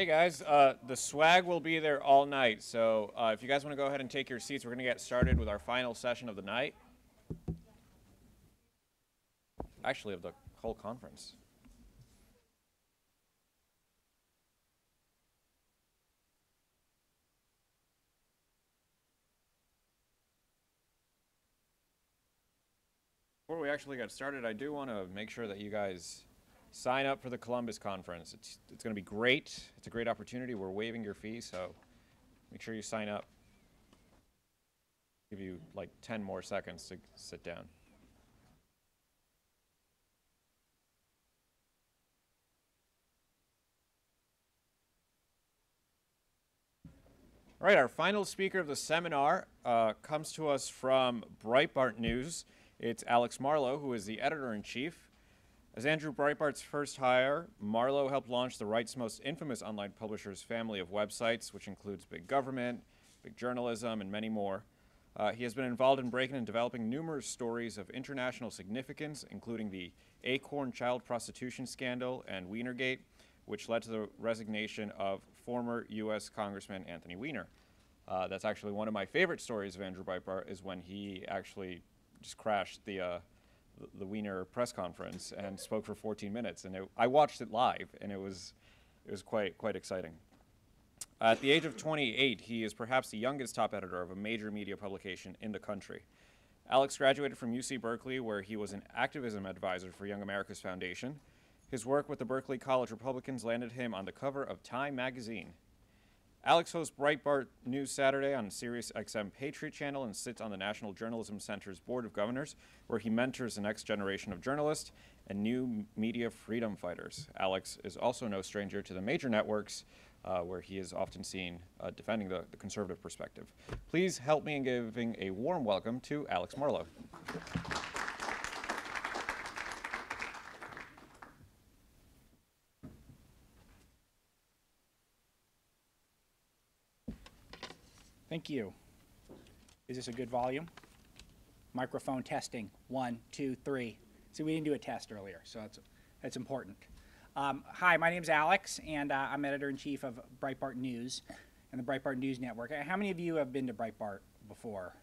Hey guys, uh, the swag will be there all night. So uh, if you guys want to go ahead and take your seats, we're going to get started with our final session of the night. Actually, of the whole conference. Before we actually get started, I do want to make sure that you guys sign up for the Columbus Conference. It's, it's going to be great. It's a great opportunity. We're waiving your fee, so make sure you sign up. Give you like 10 more seconds to sit down. All right, our final speaker of the seminar uh, comes to us from Breitbart News. It's Alex Marlow, who is the editor in chief. As Andrew Breitbart's first hire, Marlow helped launch the right's most infamous online publisher's family of websites, which includes big government, big journalism, and many more. Uh, he has been involved in breaking and developing numerous stories of international significance, including the Acorn child prostitution scandal and Weinergate, which led to the resignation of former U.S. Congressman Anthony Weiner. Uh, that's actually one of my favorite stories of Andrew Breitbart is when he actually just crashed the uh, the Weiner press conference and spoke for 14 minutes, and it, I watched it live, and it was it was quite quite exciting. At the age of 28, he is perhaps the youngest top editor of a major media publication in the country. Alex graduated from UC Berkeley, where he was an activism advisor for Young America's Foundation. His work with the Berkeley College Republicans landed him on the cover of Time magazine. Alex hosts Breitbart News Saturday on Sirius XM Patriot Channel and sits on the National Journalism Center's Board of Governors, where he mentors the next generation of journalists and new media freedom fighters. Alex is also no stranger to the major networks, uh, where he is often seen uh, defending the, the conservative perspective. Please help me in giving a warm welcome to Alex Marlow. Thank you. Is this a good volume? Microphone testing, one, two, three. See, we didn't do a test earlier, so that's, that's important. Um, hi, my name's Alex, and uh, I'm editor-in-chief of Breitbart News and the Breitbart News Network. How many of you have been to Breitbart before?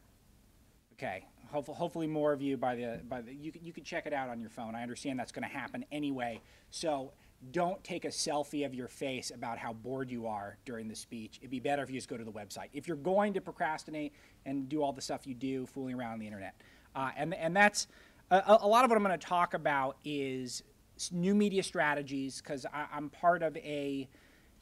Okay, hopefully, hopefully more of you by the, by the, you can, you can check it out on your phone. I understand that's gonna happen anyway. So don't take a selfie of your face about how bored you are during the speech. It'd be better if you just go to the website. If you're going to procrastinate and do all the stuff you do, fooling around on the internet. Uh, and, and that's a, a lot of what I'm going to talk about is new media strategies because I'm part of a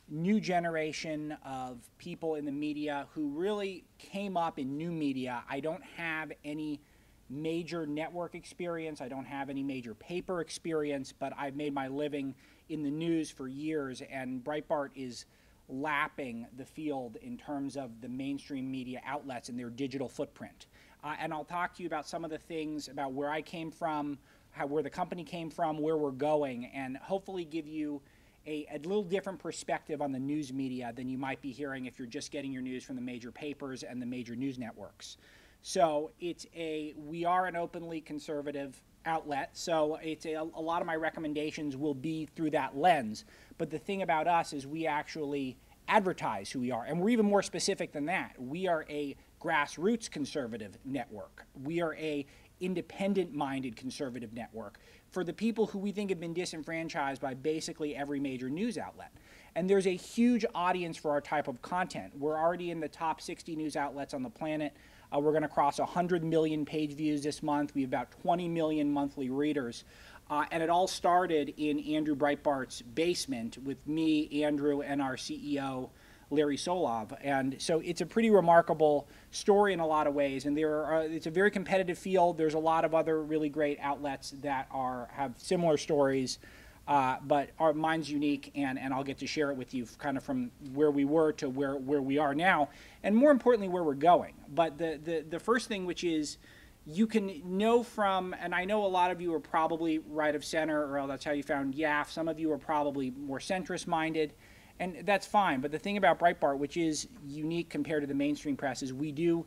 new generation of people in the media who really came up in new media. I don't have any major network experience. I don't have any major paper experience, but I've made my living in the news for years, and Breitbart is lapping the field in terms of the mainstream media outlets and their digital footprint. Uh, and I'll talk to you about some of the things about where I came from, how, where the company came from, where we're going, and hopefully give you a, a, little different perspective on the news media than you might be hearing if you're just getting your news from the major papers and the major news networks. So it's a we are an openly conservative outlet, so it's a, a lot of my recommendations will be through that lens. But the thing about us is we actually advertise who we are, and we're even more specific than that. We are a grassroots conservative network. We are a independent-minded conservative network for the people who we think have been disenfranchised by basically every major news outlet. And there's a huge audience for our type of content. We're already in the top 60 news outlets on the planet. Uh, we're going to cross 100 million page views this month. We have about 20 million monthly readers. Uh, and it all started in Andrew Breitbart's basement with me, Andrew, and our CEO, Larry Solov. And so it's a pretty remarkable story in a lot of ways. And there are, uh, it's a very competitive field. There's a lot of other really great outlets that are have similar stories. Uh, but our mine's unique, and, and I'll get to share it with you kind of from where we were to where, where we are now, and more importantly, where we're going. But the, the, the first thing, which is you can know from, and I know a lot of you are probably right of center, or that's how you found YAF. Some of you are probably more centrist minded, and that's fine. But the thing about Breitbart, which is unique compared to the mainstream press, is we do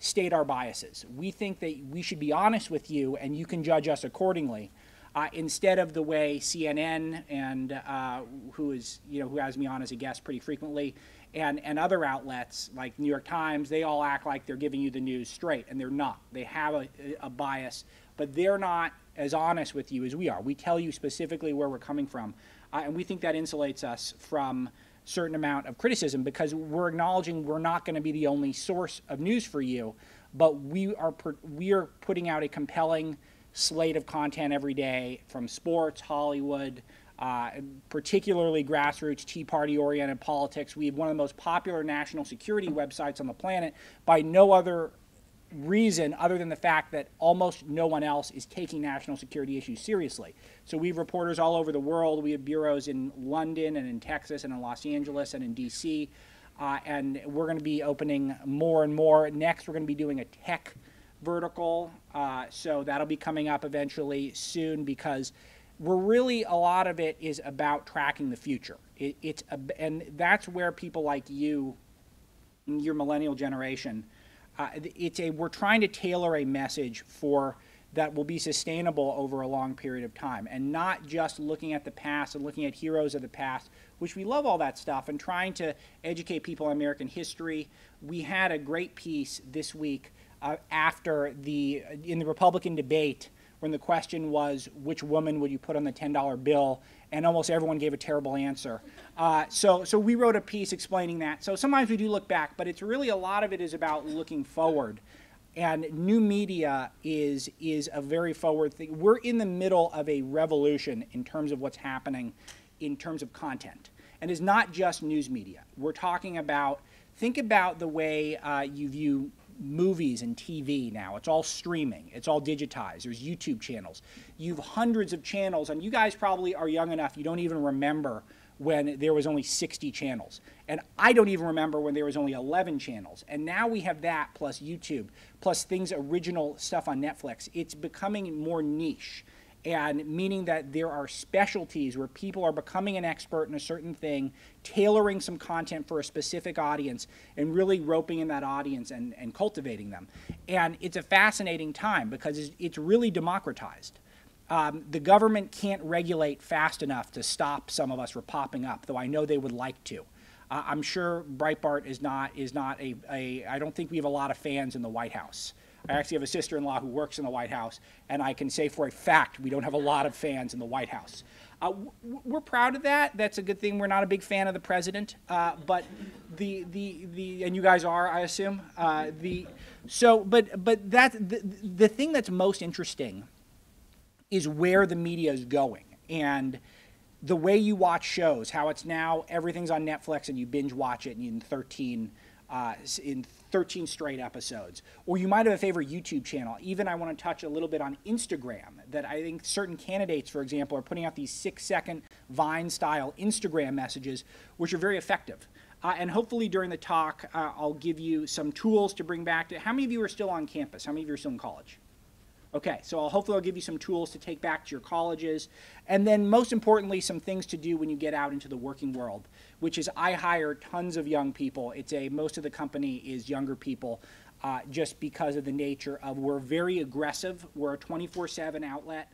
state our biases. We think that we should be honest with you, and you can judge us accordingly. Uh, instead of the way CNN and uh, who is you know who has me on as a guest pretty frequently, and and other outlets like New York Times, they all act like they're giving you the news straight, and they're not. They have a, a bias, but they're not as honest with you as we are. We tell you specifically where we're coming from, uh, and we think that insulates us from certain amount of criticism because we're acknowledging we're not going to be the only source of news for you, but we are we are putting out a compelling slate of content every day from sports, Hollywood, uh, particularly grassroots Tea Party oriented politics. We have one of the most popular national security websites on the planet by no other reason other than the fact that almost no one else is taking national security issues seriously. So we have reporters all over the world. We have bureaus in London and in Texas and in Los Angeles and in DC. Uh, and we're going to be opening more and more. Next, we're going to be doing a tech vertical. Uh, so that'll be coming up eventually soon because we're really, a lot of it is about tracking the future. It, it's a, and that's where people like you, your millennial generation, uh, it's a we're trying to tailor a message for that will be sustainable over a long period of time and not just looking at the past and looking at heroes of the past which we love all that stuff and trying to educate people on american history we had a great piece this week uh, after the in the republican debate when the question was which woman would you put on the $10 bill and almost everyone gave a terrible answer. Uh, so, so we wrote a piece explaining that. So sometimes we do look back, but it's really a lot of it is about looking forward. And new media is is a very forward thing. We're in the middle of a revolution in terms of what's happening in terms of content. And it's not just news media. We're talking about think about the way uh, you view movies and TV now. It's all streaming. It's all digitized. There's YouTube channels. You've hundreds of channels, and you guys probably are young enough you don't even remember when there was only 60 channels. And I don't even remember when there was only 11 channels. And now we have that plus YouTube, plus things original stuff on Netflix. It's becoming more niche and meaning that there are specialties where people are becoming an expert in a certain thing, tailoring some content for a specific audience, and really roping in that audience and, and cultivating them. And it's a fascinating time because it's, it's really democratized. Um, the government can't regulate fast enough to stop some of us from popping up, though I know they would like to. Uh, I'm sure Breitbart is not is not a, a. I don't think we have a lot of fans in the White House. I actually have a sister in law who works in the White House, and I can say for a fact we don't have a lot of fans in the White House. Uh, we're proud of that. That's a good thing. We're not a big fan of the president, uh, but the, the, the, and you guys are, I assume. Uh, the, so, but, but that, the, the thing that's most interesting is where the media is going. And the way you watch shows, how it's now everything's on Netflix and you binge watch it in 13 uh, in 13 straight episodes. Or you might have a favorite YouTube channel. Even I want to touch a little bit on Instagram, that I think certain candidates, for example, are putting out these six second Vine style Instagram messages, which are very effective. Uh, and hopefully during the talk, uh, I'll give you some tools to bring back to. How many of you are still on campus? How many of you are still in college? Okay, so I'll hopefully I'll give you some tools to take back to your colleges, and then most importantly, some things to do when you get out into the working world, which is I hire tons of young people. It's a most of the company is younger people, uh, just because of the nature of we're very aggressive. We're a 24/7 outlet,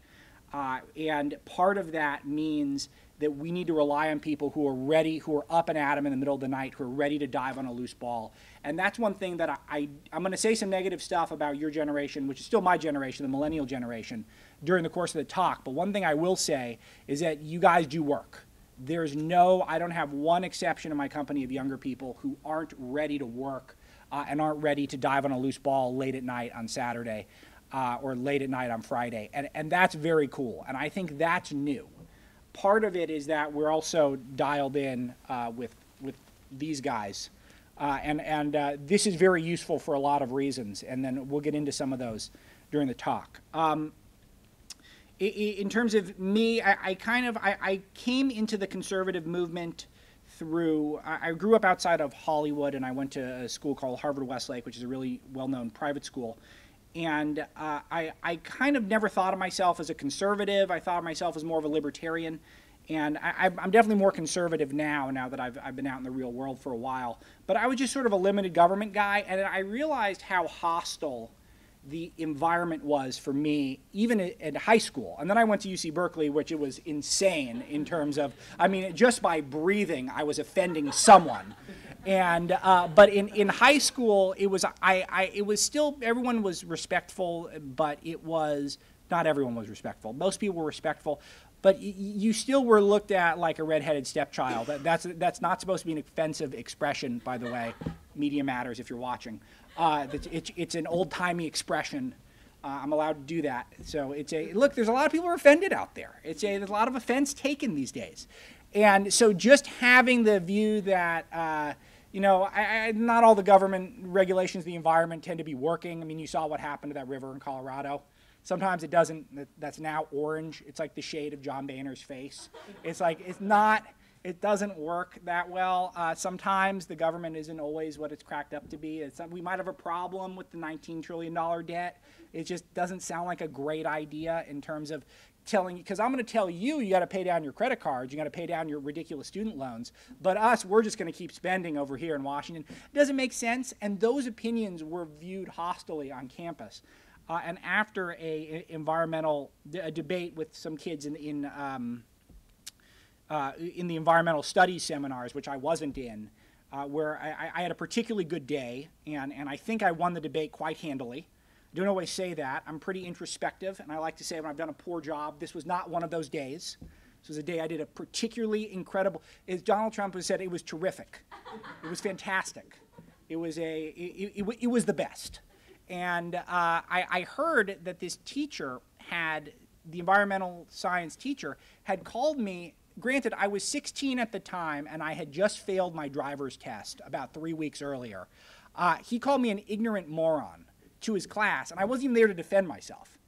uh, and part of that means that we need to rely on people who are ready, who are up and at 'em in the middle of the night, who are ready to dive on a loose ball and that's one thing that I, I I'm going to say some negative stuff about your generation, which is still my generation, the millennial generation, during the course of the talk. But one thing I will say is that you guys do work. There's no, I don't have one exception in my company of younger people who aren't ready to work uh, and aren't ready to dive on a loose ball late at night on Saturday uh, or late at night on Friday. And, and that's very cool. And I think that's new. Part of it is that we're also dialed in uh, with, with these guys uh, and and uh, this is very useful for a lot of reasons, and then we'll get into some of those during the talk. Um, in terms of me, I, I kind of I, I, came into the conservative movement through. I, grew up outside of Hollywood, and I went to a school called Harvard Westlake, which is a really well-known private school. And uh, I, I kind of never thought of myself as a conservative. I thought of myself as more of a libertarian. And I, am definitely more conservative now, now that I've, I've been out in the real world for a while. But I was just sort of a limited government guy, and I realized how hostile the environment was for me, even at high school. And then I went to UC Berkeley, which it was insane in terms of, I mean, just by breathing, I was offending someone. And uh, but in, in high school, it was I, I it was still everyone was respectful, but it was not everyone was respectful. Most people were respectful, but you still were looked at like a redheaded stepchild. That, that's that's not supposed to be an offensive expression, by the way. Media matters if you're watching. Uh, it's, it's, it's an old timey expression. Uh, I'm allowed to do that. So it's a look. There's a lot of people are offended out there. It's a there's a lot of offense taken these days, and so just having the view that. Uh, you know, I, not all the government regulations of the environment tend to be working. I mean, you saw what happened to that river in Colorado. Sometimes it doesn't, that's now orange. It's like the shade of John Boehner's face. It's like, it's not, it doesn't work that well. Uh, sometimes the government isn't always what it's cracked up to be. It's, we might have a problem with the $19 trillion debt. It just doesn't sound like a great idea in terms of telling you because I'm going to tell you you got to pay down your credit cards, you got to pay down your ridiculous student loans. But us, we're just going to keep spending over here in Washington. It doesn't make sense, and those opinions were viewed hostilely on campus. Uh, and after a, a environmental a debate with some kids in in um, uh, in the environmental studies seminars, which I wasn't in, uh, where I, I, had a particularly good day, and, and I think I won the debate quite handily don't always say that. I'm pretty introspective, and I like to say when I've done a poor job, this was not one of those days. This was a day I did a particularly incredible. As Donald Trump has said, it was terrific. It was fantastic. It was a. It, it, it was the best. And uh, I, I heard that this teacher had the environmental science teacher had called me granted, I was 16 at the time and I had just failed my driver's test about three weeks earlier. Uh, he called me an ignorant moron to his class, and I wasn't even there to defend myself.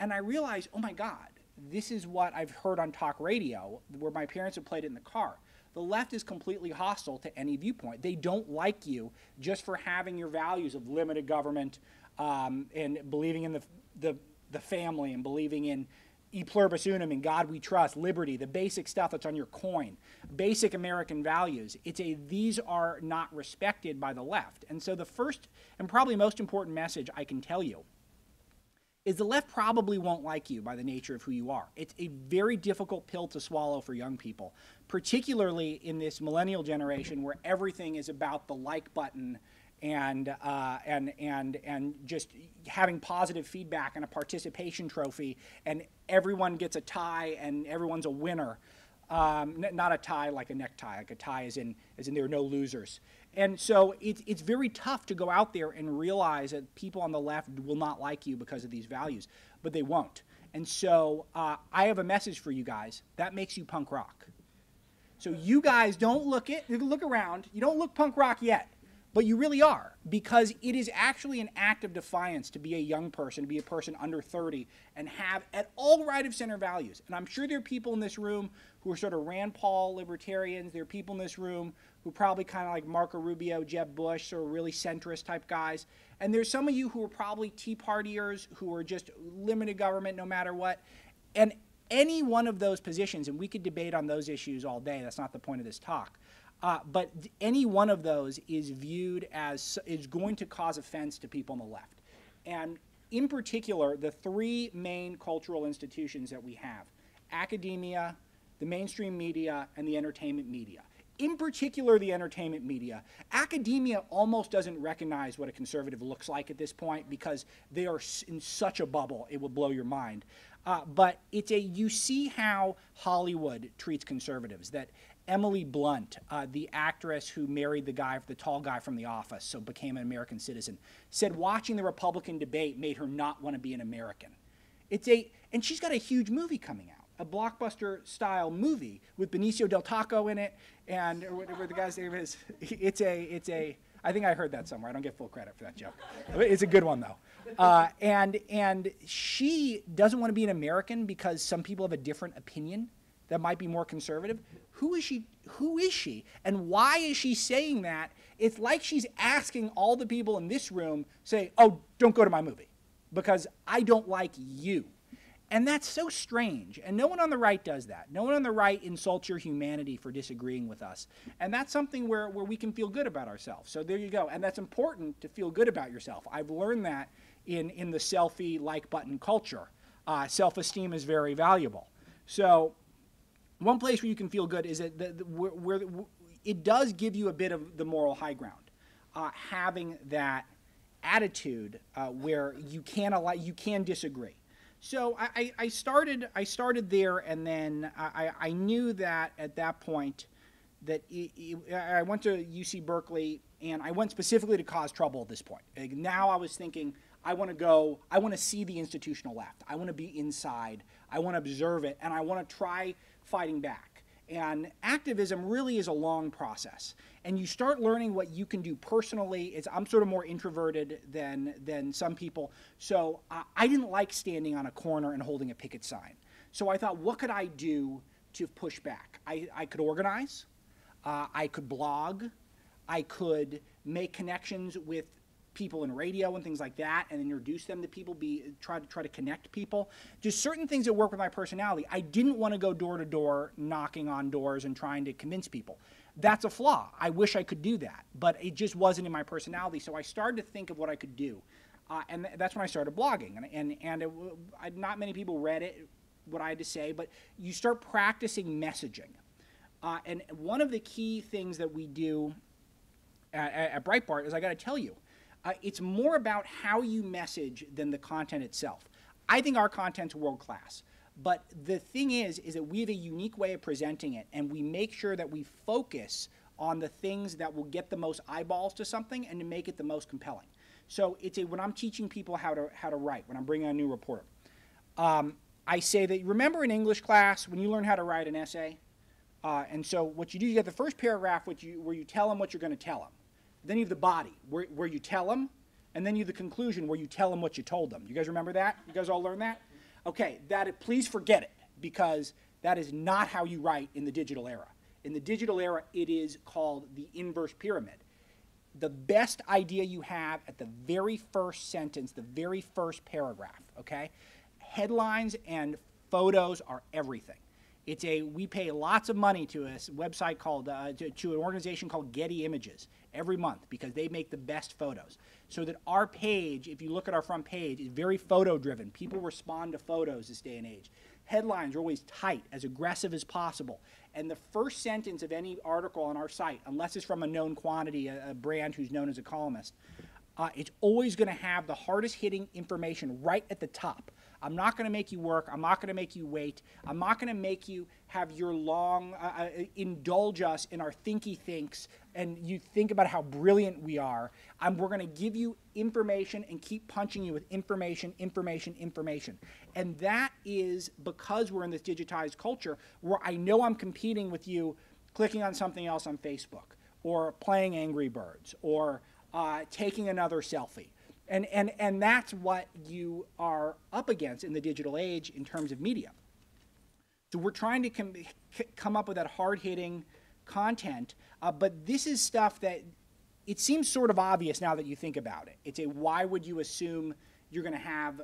And I realized, oh my God, this is what I've heard on talk radio, where my parents have played it in the car. The left is completely hostile to any viewpoint. They don't like you just for having your values of limited government um, and believing in the, the, the family and believing in e pluribus unum, in God we trust, liberty, the basic stuff that's on your coin, basic American values. It's a these are not respected by the left. And so the first and probably most important message I can tell you is the left probably won't like you by the nature of who you are. It's a very difficult pill to swallow for young people, particularly in this millennial generation where everything is about the like button and uh, and and and just having positive feedback and a participation trophy, and everyone gets a tie and everyone's a winner. Um, not a tie like a necktie, like a tie is in as in there are no losers. And so it's it's very tough to go out there and realize that people on the left will not like you because of these values, but they won't. And so uh, I have a message for you guys. That makes you punk rock. So you guys don't look it look around. You don't look punk rock yet but you really are, because it is actually an act of defiance to be a young person, to be a person under 30, and have at all right of center values. And I'm sure there are people in this room who are sort of Rand Paul libertarians. There are people in this room who probably kind of like Marco Rubio, Jeb Bush, or really centrist type guys. And there's some of you who are probably Tea Partiers who are just limited government no matter what. And any one of those positions, and we could debate on those issues all day, that's not the point of this talk. Uh, but any one of those is viewed as is going to cause offense to people on the left. And in particular, the three main cultural institutions that we have academia, the mainstream media, and the entertainment media. In particular, the entertainment media. Academia almost doesn't recognize what a conservative looks like at this point because they are in such a bubble, it will blow your mind. Uh, but it's a you see how Hollywood treats conservatives. That Emily Blunt, uh, the actress who married the guy, the tall guy from The Office, so became an American citizen, said watching the Republican debate made her not want to be an American. It's a, and she's got a huge movie coming out, a blockbuster style movie with Benicio del Taco in it, and whatever the guy's name is. It's a, it's a. I think I heard that somewhere. I don't get full credit for that joke. It's a good one though. Uh, and and she doesn't want to be an American because some people have a different opinion that might be more conservative. Who is she? Who is she? And why is she saying that? It's like she's asking all the people in this room, say, "Oh, don't go to my movie because I don't like you." And that's so strange. And no one on the right does that. No one on the right insults your humanity for disagreeing with us. And that's something where, where we can feel good about ourselves. So there you go. And that's important to feel good about yourself. I've learned that in, in the selfie like button culture. Uh, Self esteem is very valuable. So, one place where you can feel good is that the, the, where, where it does give you a bit of the moral high ground, uh, having that attitude uh, where you can allow, you can disagree. So I, I, started I started there, and then I, I knew that at that point that it, it, I went to UC Berkeley, and I went specifically to cause trouble at this point. Like now I was thinking I want to go, I want to see the institutional left. I want to be inside. I want to observe it, and I want to try fighting back. And activism really is a long process. And you start learning what you can do personally. It's, I'm sort of more introverted than, than some people. So uh, I didn't like standing on a corner and holding a picket sign. So I thought, what could I do to push back? I, I could organize, uh, I could blog, I could make connections with people in radio and things like that and introduce them to people be try to try to connect people. Just certain things that work with my personality. I didn't want to go door to door knocking on doors and trying to convince people. That's a flaw. I wish i could do that but it just wasn't in my personality. So i started to think of what i could do. Uh, and th- that's when i started blogging and and, and it, I, not many people read it what i had to say but you start practicing messaging. Uh, and one of the key things that we do at, at breitbart is i got to tell you uh, it's more about how you message than the content itself. I think our content's world class. But the thing is, is that we have a unique way of presenting it, and we make sure that we focus on the things that will get the most eyeballs to something and to make it the most compelling. So it's a, when I'm teaching people how to how to write, when I'm bringing a new reporter, um, I say that remember in English class when you learn how to write an essay, uh, and so what you do, you get the first paragraph, which you, where you tell them what you're going to tell them. Then you have the body, where, where you tell them, and then you have the conclusion where you tell them what you told them. You guys remember that? You guys all learned that? Okay, that please forget it because that is not how you write in the digital era. In the digital era, it is called the inverse pyramid. The best idea you have at the very first sentence, the very first paragraph, okay? Headlines and photos are everything. It's a we pay lots of money to a website called uh, to, to, an organization called Getty Images every month because they make the best photos. So that our page, if you look at our front page, is very photo driven. People respond to photos this day and age. Headlines are always tight, as aggressive as possible. And the first sentence of any article on our site, unless it's from a known quantity, a, a brand who's known as a columnist, uh, it's always going to have the hardest hitting information right at the top. I'm not going to make you work. I'm not going to make you wait. I'm not going to make you have your long, uh, uh, indulge us in our thinky thinks and you think about how brilliant we are. Um, we're going to give you information and keep punching you with information, information, information. And that is because we're in this digitized culture where I know I'm competing with you clicking on something else on Facebook or playing Angry Birds or uh, taking another selfie and, and, and that's what you are up against in the digital age in terms of media. So we're trying to com- come up with that hard hitting content, uh, but this is stuff that it seems sort of obvious now that you think about it. It's a why would you assume you're going to have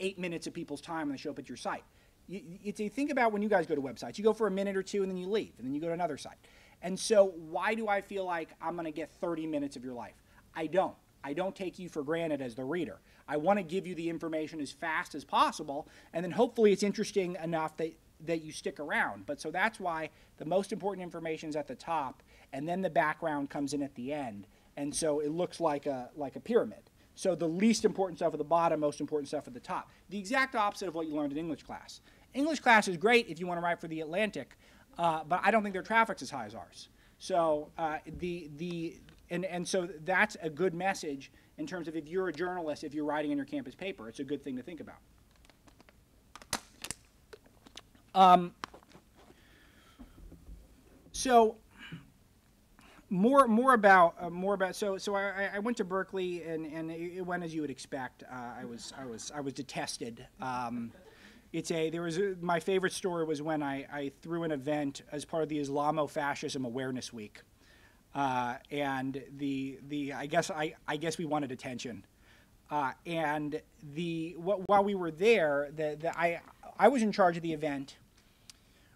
eight minutes of people's time when they show up at your site? You, it's a think about when you guys go to websites. You go for a minute or two and then you leave, and then you go to another site. And so, why do I feel like I'm going to get 30 minutes of your life? I don't. I don't take you for granted as the reader. I want to give you the information as fast as possible, and then hopefully it's interesting enough that, that you stick around. But so that's why the most important information is at the top, and then the background comes in at the end. And so it looks like a, like a pyramid. So the least important stuff at the bottom, most important stuff at the top. The exact opposite of what you learned in English class. English class is great if you want to write for the Atlantic, uh, but I don't think their traffic's as high as ours. So uh, the, the, and, and so that's a good message in terms of if you're a journalist, if you're writing in your campus paper, it's a good thing to think about. Um, so more more about uh, more about so so I, I went to Berkeley and, and it went as you would expect. Uh, I was I was I was detested. Um, it's a there was a, my favorite story was when I, I threw an event as part of the Islamofascism Awareness Week. Uh, and the the I guess I, I guess we wanted attention. Uh, and the wh- while we were there, the, the I I was in charge of the event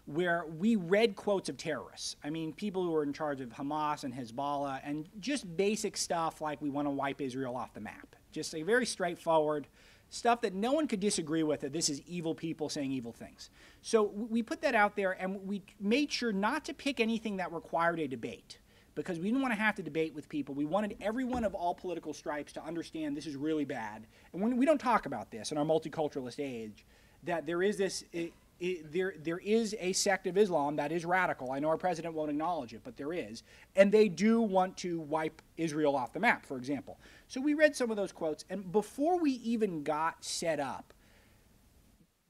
where we read quotes of terrorists. I mean, people who were in charge of Hamas and Hezbollah, and just basic stuff like we want to wipe Israel off the map. Just a very straightforward stuff that no one could disagree with that this is evil people saying evil things. So we put that out there and we made sure not to pick anything that required a debate because we didn't want to have to debate with people. We wanted everyone of all political stripes to understand this is really bad. And when we don't talk about this in our multiculturalist age, that there is this. It, it, there, there is a sect of Islam that is radical. I know our president won't acknowledge it, but there is. And they do want to wipe Israel off the map, for example. So we read some of those quotes, and before we even got set up,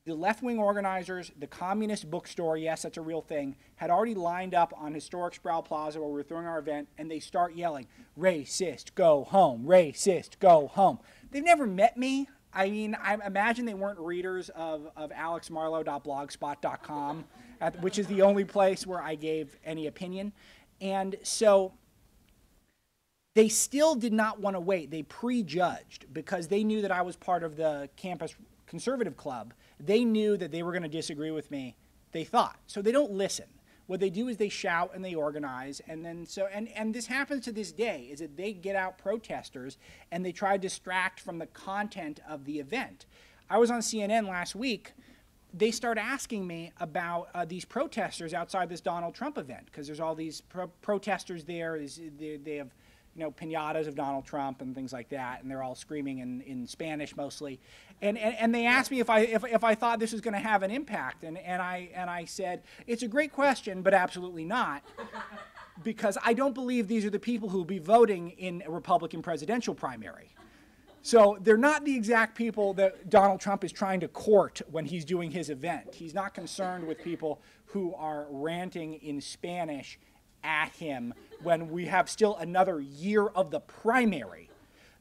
the left wing organizers, the communist bookstore, yes, that's a real thing, had already lined up on historic Sproul Plaza where we were throwing our event, and they start yelling, racist, go home, racist, go home. They've never met me. I mean, I imagine they weren't readers of, of alexmarlow.blogspot.com, at, which is the only place where I gave any opinion. And so they still did not want to wait. They prejudged because they knew that I was part of the campus conservative club. They knew that they were going to disagree with me. They thought. So they don't listen what they do is they shout and they organize and then so and and this happens to this day is that they get out protesters and they try to distract from the content of the event i was on cnn last week they start asking me about uh, these protesters outside this donald trump event because there's all these pro- protesters there they, they have you know, pinatas of Donald Trump and things like that, and they're all screaming in, in Spanish mostly. And, and, and they asked me if I, if, if I thought this was going to have an impact, and, and, I, and I said, it's a great question, but absolutely not. because I don't believe these are the people who will be voting in a Republican presidential primary. So they're not the exact people that Donald Trump is trying to court when he's doing his event. He's not concerned with people who are ranting in Spanish at him when we have still another year of the primary.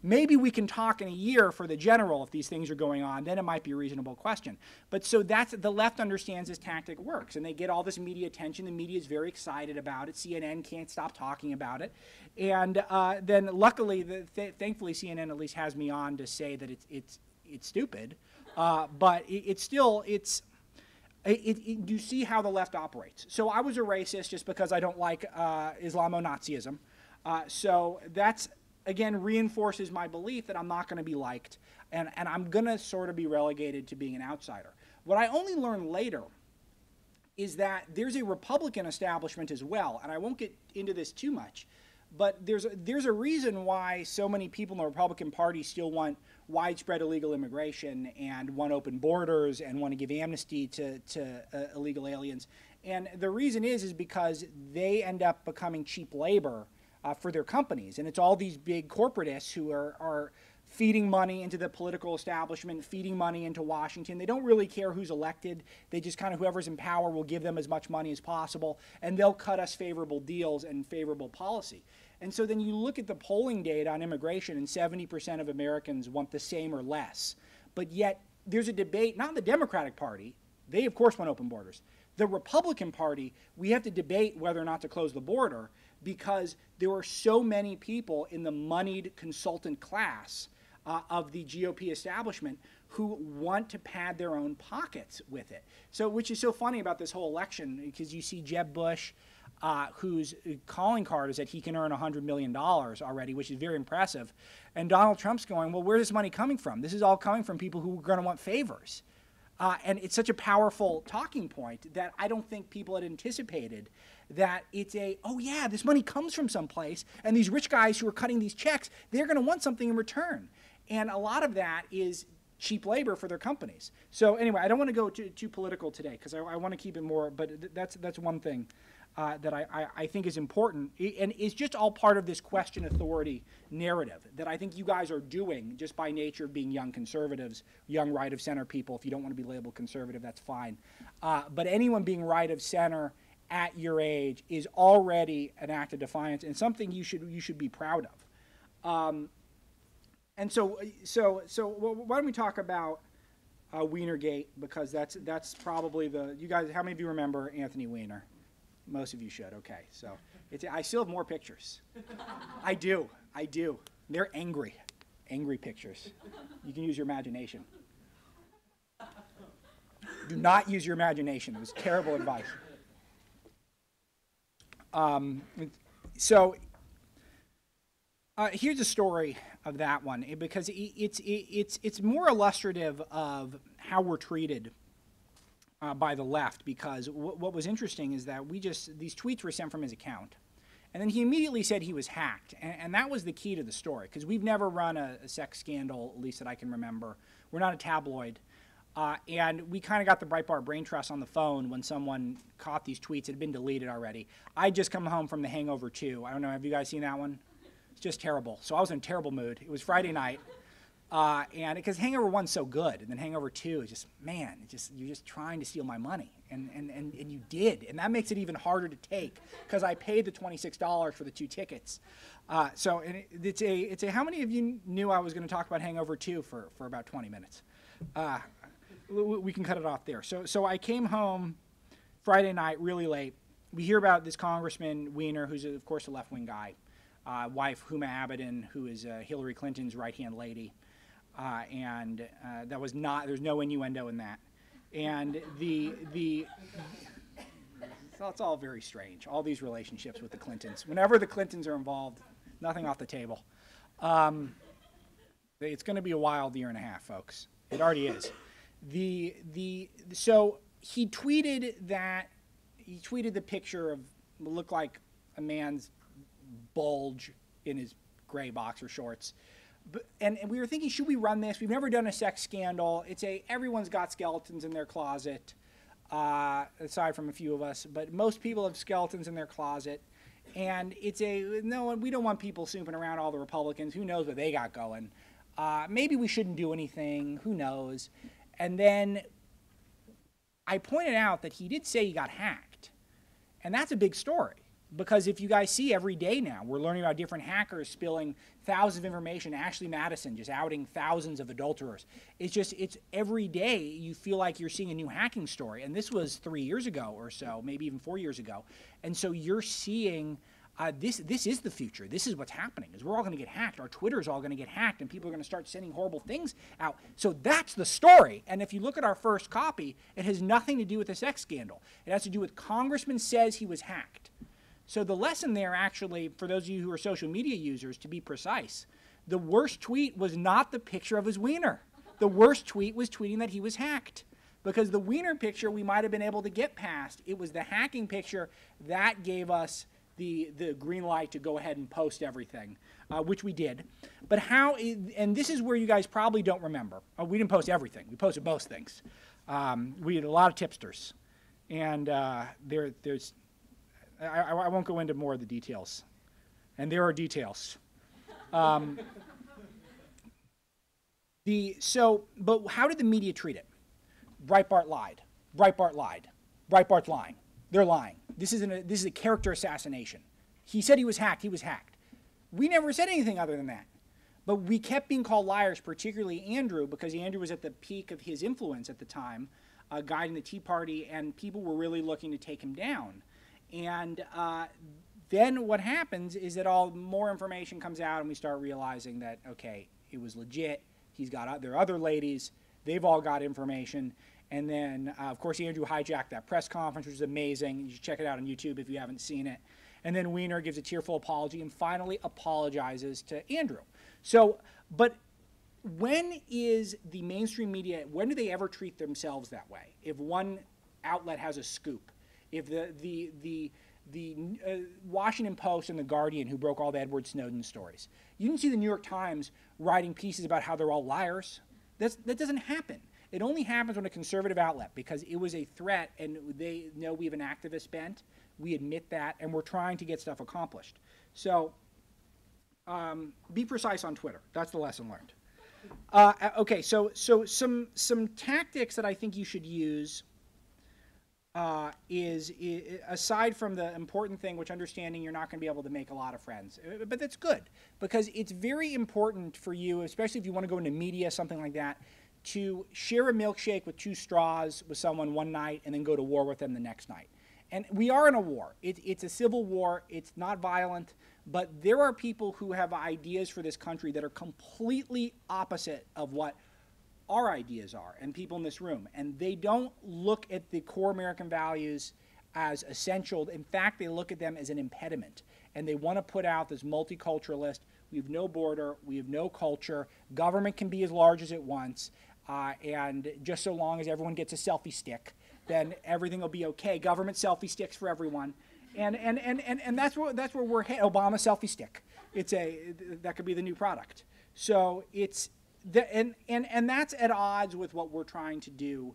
Maybe we can talk in a year for the general if these things are going on, then it might be a reasonable question. But so that's the left understands this tactic works, and they get all this media attention. The media is very excited about it. CNN can't stop talking about it. And uh, then luckily, the, th- thankfully, CNN at least has me on to say that it's, it's, it's stupid. Uh, but it, it's still, it's, it, it, you see how the left operates. So I was a racist just because I don't like uh, Islamo-Nazism. Uh, so that's again reinforces my belief that I'm not going to be liked, and, and I'm going to sort of be relegated to being an outsider. What I only learned later is that there's a Republican establishment as well, and I won't get into this too much, but there's a, there's a reason why so many people in the Republican Party still want widespread illegal immigration and want open borders and want to give amnesty to, to uh, illegal aliens. And the reason is is because they end up becoming cheap labor uh, for their companies, and it's all these big corporatists who are, are feeding money into the political establishment, feeding money into Washington. They don't really care who's elected. They just kind of whoever's in power will give them as much money as possible, and they'll cut us favorable deals and favorable policy. And so then you look at the polling data on immigration, and 70% of Americans want the same or less. But yet, there's a debate, not in the Democratic Party, they of course want open borders. The Republican Party, we have to debate whether or not to close the border because there are so many people in the moneyed consultant class uh, of the GOP establishment who want to pad their own pockets with it. So, which is so funny about this whole election because you see Jeb Bush, uh, whose calling card is that he can earn $100 million already, which is very impressive. And Donald Trump's going, well, where's this money coming from? This is all coming from people who are going to want favors. Uh, and it's such a powerful talking point that I don't think people had anticipated that it's a, oh yeah, this money comes from someplace, and these rich guys who are cutting these checks, they're going to want something in return. And a lot of that is cheap labor for their companies. So anyway, I don't want to go too, too political today because I, I want to keep it more, but that's, that's one thing uh, that I, I, I, think is important and is just all part of this question authority narrative that I think you guys are doing just by nature of being young conservatives, young right of center people. If you don't want to be labeled conservative, that's fine. Uh, but anyone being right of center at your age is already an act of defiance and something you should you should be proud of. Um, and so so so why don't we talk about uh, Weinergate because that's that's probably the you guys. How many of you remember Anthony Weiner? Most of you should. Okay, so I still have more pictures. I do. I do. They're angry, angry pictures. You can use your imagination. Do not use your imagination. It was terrible advice. Um, so, Uh, here's a story of that one because it, it's it, it's it's more illustrative of how we're treated uh, by the left. Because what was interesting is that we just these tweets were sent from his account, and then he immediately said he was hacked, and, and that was the key to the story. Because we've never run a, a sex scandal, at least that I can remember. We're not a tabloid. Uh, and we kind of got the Breitbart Brain Trust on the phone when someone caught these tweets. It had been deleted already. I just come home from The Hangover 2. I don't know, have you guys seen that one? It's just terrible. So I was in terrible mood. It was Friday night. Uh, and because Hangover 1's so good, and then Hangover 2 is just, man, just, you're just trying to steal my money. And, and, and, and you did. And that makes it even harder to take because I paid the $26 for the two tickets. Uh, so it, it's, a, it's a, how many of you knew I was going to talk about Hangover 2 for, for about 20 minutes? Uh, we can cut it off there. So, so I came home Friday night really late. We hear about this Congressman Weiner, who's of course a left-wing guy, uh, wife Huma Abedin, who is uh, Hillary Clinton's right-hand lady, uh, and uh, that was not. There's no innuendo in that, and the the. So it's all very strange. All these relationships with the Clintons. Whenever the Clintons are involved, nothing off the table. Um, it's going to be a wild year and a half, folks. It already is the the so he tweeted that he tweeted the picture of looked like a man's bulge in his gray boxer shorts. And, and we were thinking, should we run this? We've never done a sex scandal. It's a everyone's got skeletons in their closet, uh, aside from a few of us. But most people have skeletons in their closet, and it's a no. We don't want people snooping around all the Republicans. Who knows what they got going? Uh, maybe we shouldn't do anything. Who knows? And then I pointed out that he did say he got hacked. And that's a big story because if you guys see every day now, we're learning about different hackers spilling thousands of information. Ashley Madison just outing thousands of adulterers. It's just, it's every day you feel like you're seeing a new hacking story. And this was three years ago or so, maybe even four years ago. And so you're seeing uh, this this is the future. This is what's happening. Is we're all going to get hacked. Our Twitter is all going to get hacked, and people are going to start sending horrible things out. So that's the story. And if you look at our first copy, it has nothing to do with the sex scandal. It has to do with Congressman says he was hacked. So the lesson there, actually, for those of you who are social media users, to be precise, the worst tweet was not the picture of his wiener. The worst tweet was tweeting that he was hacked because the wiener picture we might have been able to get past. It was the hacking picture that gave us the, the green light to go ahead and post everything, uh, which we did. But how, and this is where you guys probably don't remember. Uh, we didn't post everything. We posted most things. Um, we had a lot of tipsters. And uh, there, there's, I, I, won't go into more of the details. And there are details. Um, the, so, but how did the media treat it? Breitbart lied. Breitbart lied. Breitbart's lying. They're lying. This is, an, this is a character assassination. He said he was hacked. He was hacked. We never said anything other than that. But we kept being called liars, particularly Andrew, because Andrew was at the peak of his influence at the time, uh, guiding the Tea Party, and people were really looking to take him down. And uh, then what happens is that all more information comes out, and we start realizing that okay, it was legit. He's got there other ladies. They've all got information, and then, uh, of course, Andrew hijacked that press conference, which was amazing. You should check it out on YouTube if you haven't seen it. And then Weiner gives a tearful apology and finally apologizes to Andrew. So, but when is the mainstream media, when do they ever treat themselves that way? If one outlet has a scoop, if the, the, the, the uh, Washington Post and the Guardian, who broke all the Edward Snowden stories, you didn't see the New York Times writing pieces about how they're all liars. That's, that doesn't happen. It only happens when a conservative outlet, because it was a threat and they know we have an activist bent. We admit that, and we're trying to get stuff accomplished. So um, be precise on Twitter. That's the lesson learned. Uh, okay, so so some some tactics that I think you should use uh, is, is, aside from the important thing, which understanding you're not going to be able to make a lot of friends, uh, but that's good because it's very important for you, especially if you want to go into media, something like that, to share a milkshake with two straws with someone one night and then go to war with them the next night. And we are in a war. It, it's a civil war. It's not violent, but there are people who have ideas for this country that are completely opposite of what our ideas are and people in this room. And they don't look at the core American values as essential. In fact, they look at them as an impediment. And they want to put out this multiculturalist, We have no border. We have no culture. Government can be as large as it wants. Uh, and just so long as everyone gets a selfie stick, then everything will be okay. Government selfie sticks for everyone. And, and, and, and, and that's, where, that's where we're headed. Obama selfie stick. It's a, that could be the new product. So it's, the, and, and, and that's at odds with what we're trying to do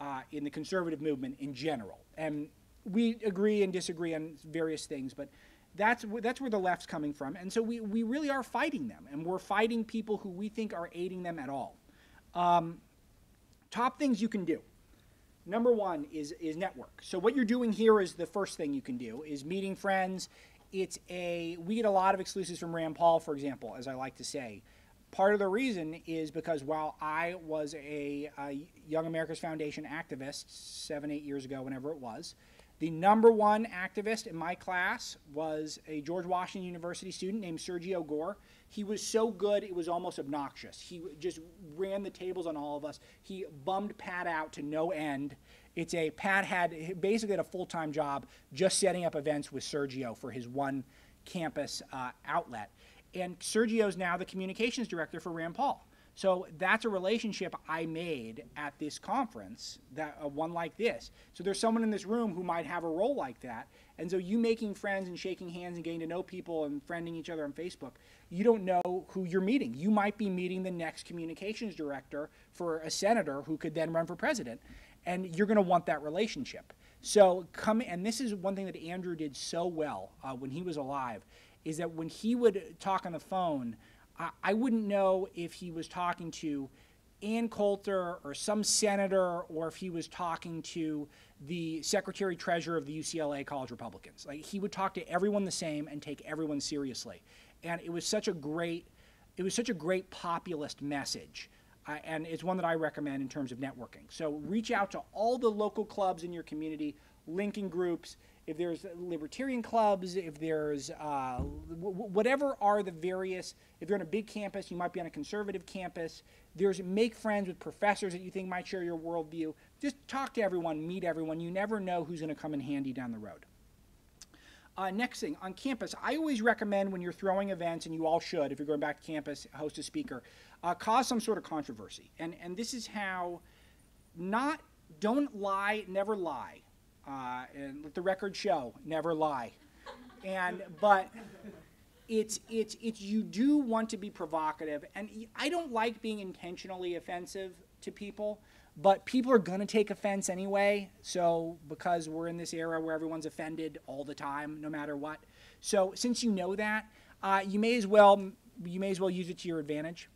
uh, in the conservative movement in general. And we agree and disagree on various things, but that's, that's where the left's coming from. And so we, we really are fighting them, and we're fighting people who we think are aiding them at all. Um, top things you can do. Number one is, is network. So what you're doing here is the first thing you can do is meeting friends. It's a we get a lot of exclusives from Rand Paul, for example, as I like to say. Part of the reason is because while I was a, a Young America's Foundation activist seven, eight years ago, whenever it was, the number one activist in my class was a George Washington University student named Sergio Gor. He was so good, it was almost obnoxious. He just ran the tables on all of us. He bummed Pat out to no end. It's a Pat had basically had a full time job just setting up events with Sergio for his one campus uh, outlet. And Sergio is now the communications director for Rand Paul. So that's a relationship I made at this conference, that uh, one like this. So there's someone in this room who might have a role like that, and so you making friends and shaking hands and getting to know people and friending each other on Facebook, you don't know who you're meeting. You might be meeting the next communications director for a senator who could then run for president, and you're going to want that relationship. So come, and this is one thing that Andrew did so well uh, when he was alive, is that when he would talk on the phone I, I wouldn't know if he was talking to Ann Coulter or some senator or if he was talking to the secretary treasurer of the UCLA College Republicans. Like he would talk to everyone the same and take everyone seriously. And it was such a great it was such a great populist message. Uh, and it's one that I recommend in terms of networking. So reach out to all the local clubs in your community, linking groups, if there's libertarian clubs, if there's uh, whatever are the various, if you're on a big campus, you might be on a conservative campus. There's make friends with professors that you think might share your worldview. Just talk to everyone, meet everyone. You never know who's going to come in handy down the road. Uh, next thing on campus, I always recommend when you're throwing events, and you all should, if you're going back to campus, host a speaker, uh, cause some sort of controversy. And and this is how, not don't lie, never lie uh, and let the record show, never lie. And but it's it's it's you do want to be provocative, and I don't like being intentionally offensive to people, but people are gonna take offense anyway. So because we're in this era where everyone's offended all the time, no matter what. So since you know that, uh, you may as well you may as well use it to your advantage.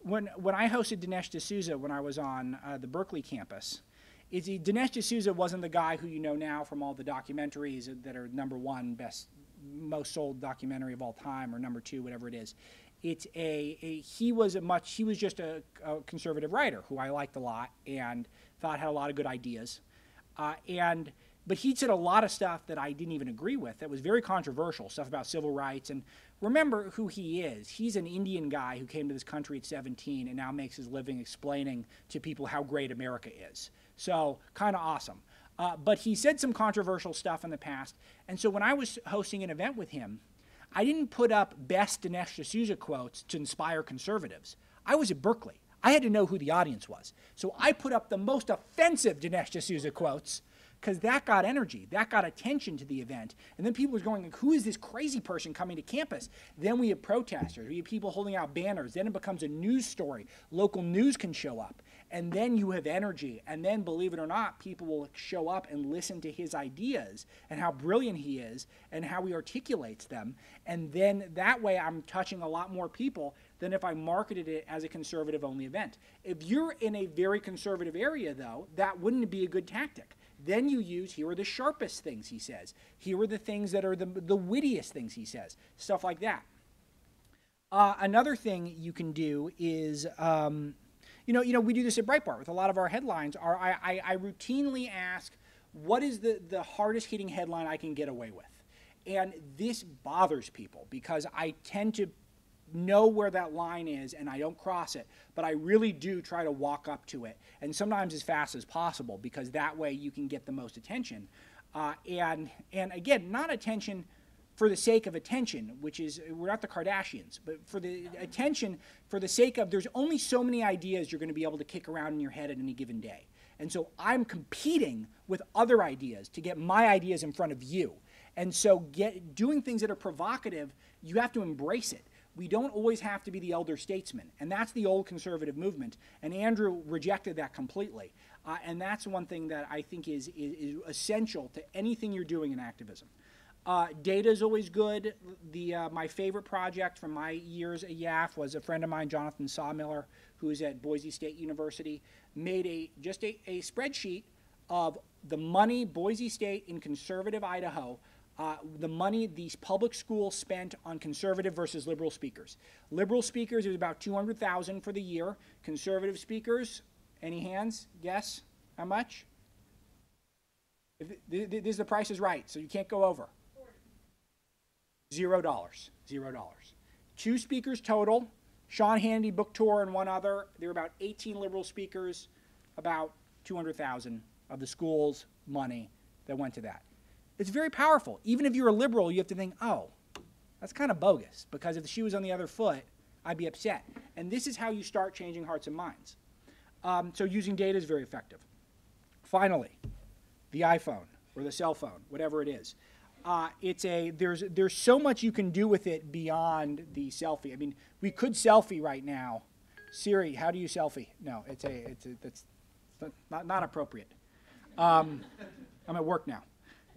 When when I hosted Dinesh D'Souza when I was on uh, the Berkeley campus is he Dinesh D'Souza wasn't the guy who you know now from all the documentaries that are number one best most sold documentary of all time or number two whatever it is. It's a, a he was a much he was just a, a, conservative writer who I liked a lot and thought had a lot of good ideas. Uh, and but he said a lot of stuff that I didn't even agree with that was very controversial stuff about civil rights. And remember who he is. He's an Indian guy who came to this country at 17 and now makes his living explaining to people how great America is so kind of awesome. Uh, but he said some controversial stuff in the past. And so when I was hosting an event with him, I didn't put up best Dinesh D'Souza quotes to inspire conservatives. I was at Berkeley. I had to know who the audience was. So I put up the most offensive Dinesh D'Souza quotes because that got energy, that got attention to the event. And then people were going, like, who is this crazy person coming to campus? Then we have protesters, we have people holding out banners. Then it becomes a news story. Local news can show up and then you have energy. And then believe it or not people will show up and listen to his ideas and how brilliant he is and how he articulates them. And then that way i'm touching a lot more people than if i marketed it as a conservative only event. If you're in a very conservative area though that wouldn't be a good tactic. Then you use here are the sharpest things he says. Here are the things that are the, the wittiest things he says. Stuff like that. Uh, another thing you can do is um, you know, you know, we do this at Breitbart with a lot of our headlines. Are I, I, I routinely ask, what is the, the hardest hitting headline I can get away with? And this bothers people because I tend to know where that line is and I don't cross it, but I really do try to walk up to it, and sometimes as fast as possible because that way you can get the most attention. Uh, and and again, not attention for the sake of attention, which is, we're not the Kardashians, but for the attention, for the sake of, there's only so many ideas you're going to be able to kick around in your head at any given day. And so I'm competing with other ideas to get my ideas in front of you. And so get, doing things that are provocative, you have to embrace it. We don't always have to be the elder statesman. And that's the old conservative movement. And Andrew rejected that completely. Uh, and that's one thing that I think is, is, is essential to anything you're doing in activism. Uh, data is always good. The uh, my favorite project from my years at YAF was a friend of mine, Jonathan Sawmiller, who is at Boise State University, made a just a, a spreadsheet of the money Boise State in conservative Idaho, uh, the money these public schools spent on conservative versus liberal speakers. Liberal speakers is about 200,000 for the year. Conservative speakers, any hands? Guess how much? If, this is the price is right, so you can't go over. Zero dollars. Zero dollars. Two speakers total. Sean Hannity, book tour, and one other. There were about 18 liberal speakers, about 200,000 of the school's money that went to that. It's very powerful. Even if you're a liberal, you have to think, oh, that's kind of bogus, because if the shoe was on the other foot, I'd be upset. And this is how you start changing hearts and minds. Um, so using data is very effective. Finally, the iPhone or the cell phone, whatever it is uh, it's a there's there's so much you can do with it beyond the selfie. I mean, we could selfie right now. Siri, how do you selfie? No, it's a it's a that's not not appropriate. Um, I'm at work now.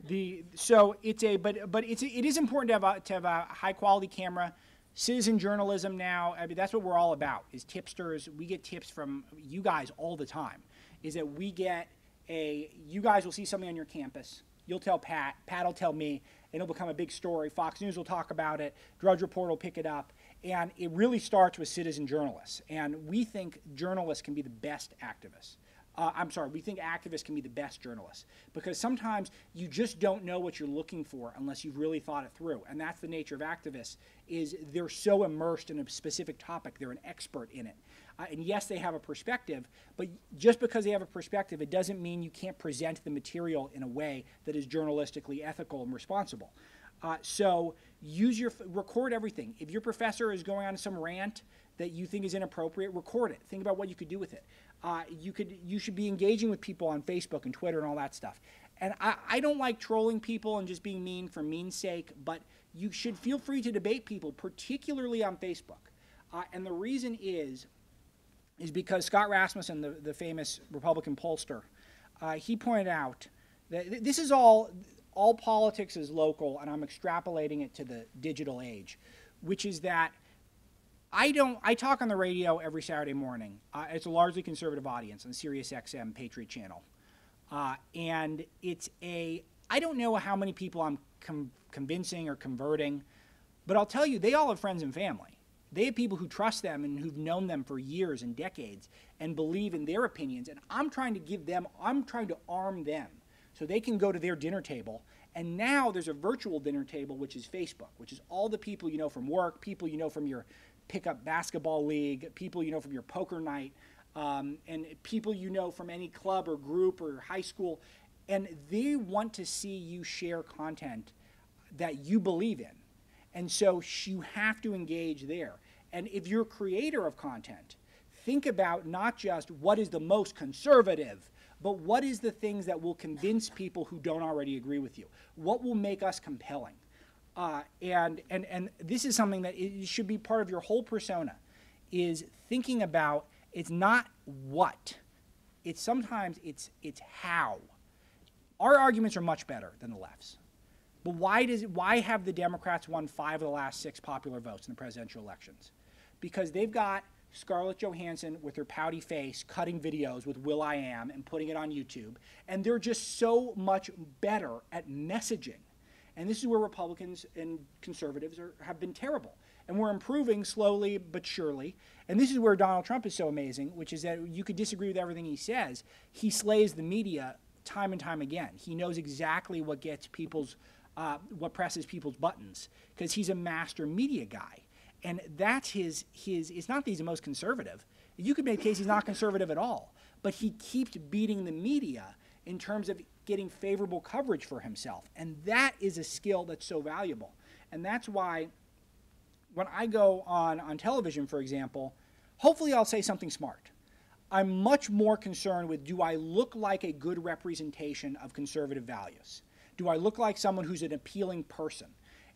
The so it's a but but it's it is important to have a, to have a high quality camera. Citizen journalism now, I mean that's what we're all about. Is tipsters. We get tips from you guys all the time. Is that we get a you guys will see something on your campus You'll tell Pat, Pat will tell me, and it'll become a big story. Fox News will talk about it, Drudge Report will pick it up, and it really starts with citizen journalists. And we think journalists can be the best activists. Uh, I'm sorry, we think activists can be the best journalists because sometimes you just don't know what you're looking for unless you've really thought it through. And that's the nature of activists is they're so immersed in a specific topic, they're an expert in it. Uh, and yes, they have a perspective, but just because they have a perspective, it doesn't mean you can't present the material in a way that is journalistically ethical and responsible. Uh, so use your record everything. If your professor is going on some rant that you think is inappropriate, record it. Think about what you could do with it. Uh, you could you should be engaging with people on Facebook and Twitter and all that stuff. And I, I don't like trolling people and just being mean for mean's sake, but you should feel free to debate people, particularly on Facebook. Uh, and the reason is is because Scott Rasmussen, the, the famous Republican pollster, uh, he pointed out that this is all, all politics is local, and I'm extrapolating it to the digital age, which is that I don't. I talk on the radio every Saturday morning. Uh, it's a largely conservative audience on Sirius XM Patriot Channel, uh, and it's a. I don't know how many people I'm com- convincing or converting, but I'll tell you, they all have friends and family. They have people who trust them and who've known them for years and decades and believe in their opinions. And I'm trying to give them, I'm trying to arm them so they can go to their dinner table. And now there's a virtual dinner table, which is Facebook, which is all the people you know from work, people you know from your pickup basketball league, people you know from your poker night, um, and people you know from any club or group or high school. And they want to see you share content that you believe in. And so you have to engage there. And if you're a creator of content, think about not just what is the most conservative, but what is the things that will convince people who don't already agree with you? What will make us compelling? Uh, and, and, and this is something that should be part of your whole persona is thinking about it's not what it's sometimes it's it's how our arguments are much better than the left's but why does why have the Democrats won five of the last six popular votes in the presidential elections? Because they've got Scarlett Johansson with her pouty face cutting videos with will.i.am and putting it on YouTube, and they're just so much better at messaging. And this is where Republicans and conservatives are, have been terrible. And we're improving slowly but surely. And this is where Donald Trump is so amazing, which is that you could disagree with everything he says. He slays the media time and time again. He knows exactly what gets people's uh, what presses people's buttons because he's a master media guy. And that's his, his, it's not that he's the most conservative. You could make a case he's not conservative at all, but he keeps beating the media in terms of getting favorable coverage for himself. And that is a skill that's so valuable. And that's why when I go on, on television, for example, hopefully I'll say something smart. I'm much more concerned with do I look like a good representation of conservative values? Do I look like someone who's an appealing person?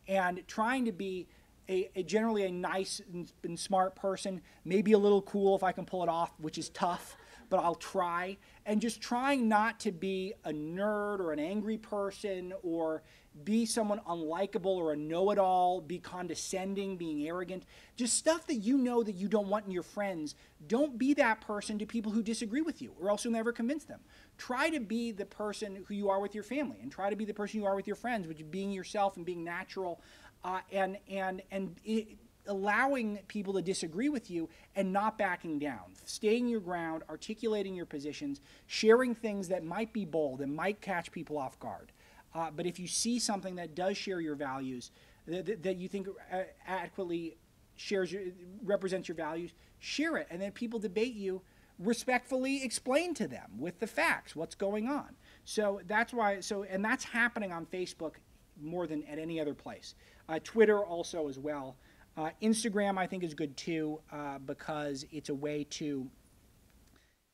And trying to be a, a generally a nice and, and smart person, maybe a little cool if I can pull it off, which is tough, but I'll try. And just trying not to be a nerd or an angry person or be someone unlikable or a know it all, be condescending, being arrogant. Just stuff that you know that you don't want in your friends. Don't be that person to people who disagree with you, or else you'll never convince them. Try to be the person who you are with your family, and try to be the person you are with your friends, which is being yourself and being natural, uh, and and and. It, allowing people to disagree with you and not backing down, staying your ground, articulating your positions, sharing things that might be bold and might catch people off guard. Uh, but if you see something that does share your values, that, that you think uh, adequately shares your, represents your values, share it. And then people debate you, respectfully explain to them with the facts what's going on. So that's why, so, and that's happening on Facebook more than at any other place. Uh, Twitter also as well. Uh, Instagram, I think, is good too uh, because it's a way to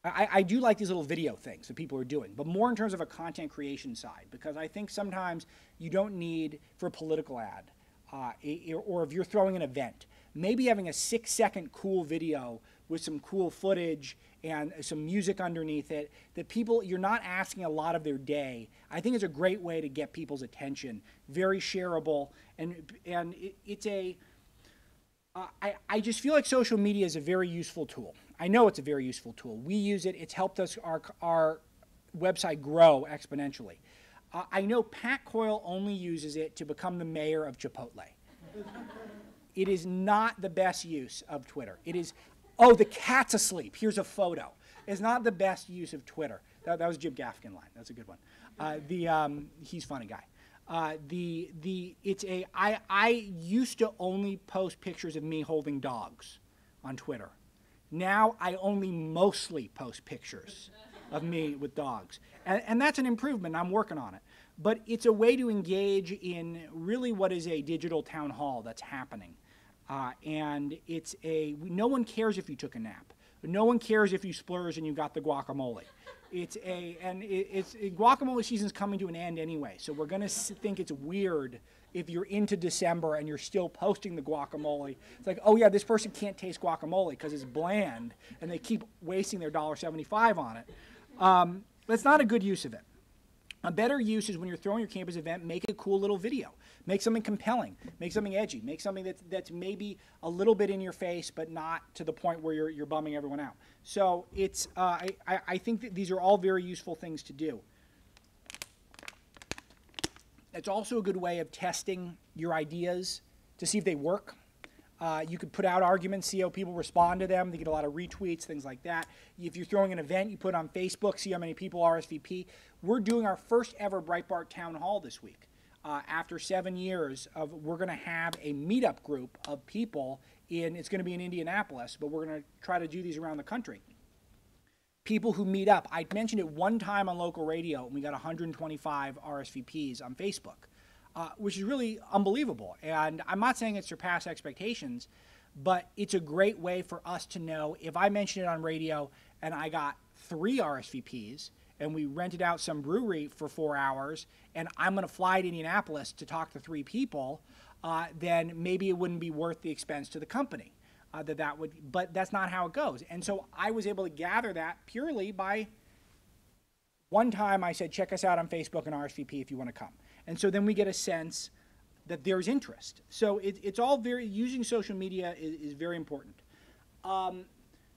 I, I, do like these little video things that people are doing, but more in terms of a content creation side, because I think sometimes you don't need for a political ad, uh, or if you're throwing an event, maybe having a six second cool video with some cool footage and some music underneath it that people you're not asking a lot of their day i think it's a great way to get people's attention very shareable and and it, it's a uh, I, I just feel like social media is a very useful tool I know it's a very useful tool. We use it. It's helped us our our website grow exponentially. Uh, I know Pat Coyle only uses it to become the mayor of Chipotle. it is not the best use of Twitter. It is, oh, the cat's asleep. Here's a photo. It's not the best use of Twitter. That, that was Jim Gaffigan line. That's a good one. Uh, the um, he's funny guy. Uh, the the it's a I I used to only post pictures of me holding dogs on Twitter. Now I only mostly post pictures of me with dogs. And, and, that's an improvement. I'm working on it. But it's a way to engage in really what is a digital town hall that's happening. Uh, and it's a, no one cares if you took a nap. No one cares if you splurge and you got the guacamole. It's a, and it, it's, it, guacamole season's coming to an end anyway. So we're going to think it's weird if you're into December and you're still posting the guacamole. It's like, oh yeah, this person can't taste guacamole because it's bland, and they keep wasting their $1.75 on it. Um, that's not a good use of it. A better use is when you're throwing your campus event, make a cool little video. Make something compelling. Make something edgy. Make something that's, that's maybe a little bit in your face, but not to the point where you're, you're bumming everyone out. So it's, uh, I, I think that these are all very useful things to do. It's also a good way of testing your ideas to see if they work. Uh, you could put out arguments, see how people respond to them. They get a lot of retweets, things like that. If you're throwing an event, you put on Facebook, see how many people RSVP. We're doing our first ever Breitbart Town Hall this week. Uh, after seven years of, we're going to have a meetup group of people in. It's going to be in Indianapolis, but we're going to try to do these around the country people who meet up. I mentioned it one time on local radio, and we got 125 RSVPs on Facebook, uh, which is really unbelievable. And I'm not saying it surpassed expectations, but it's a great way for us to know if I mention it on radio and I got three RSVPs and we rented out some brewery for four hours and I'm going to fly to Indianapolis to talk to three people, uh, then maybe it wouldn't be worth the expense to the company uh, that that would, but that's not how it goes. And so I was able to gather that purely by one time I said, check us out on Facebook and RSVP if you want to come. And so then we get a sense that there's interest. So it, it's all very, using social media is, is very important. Um,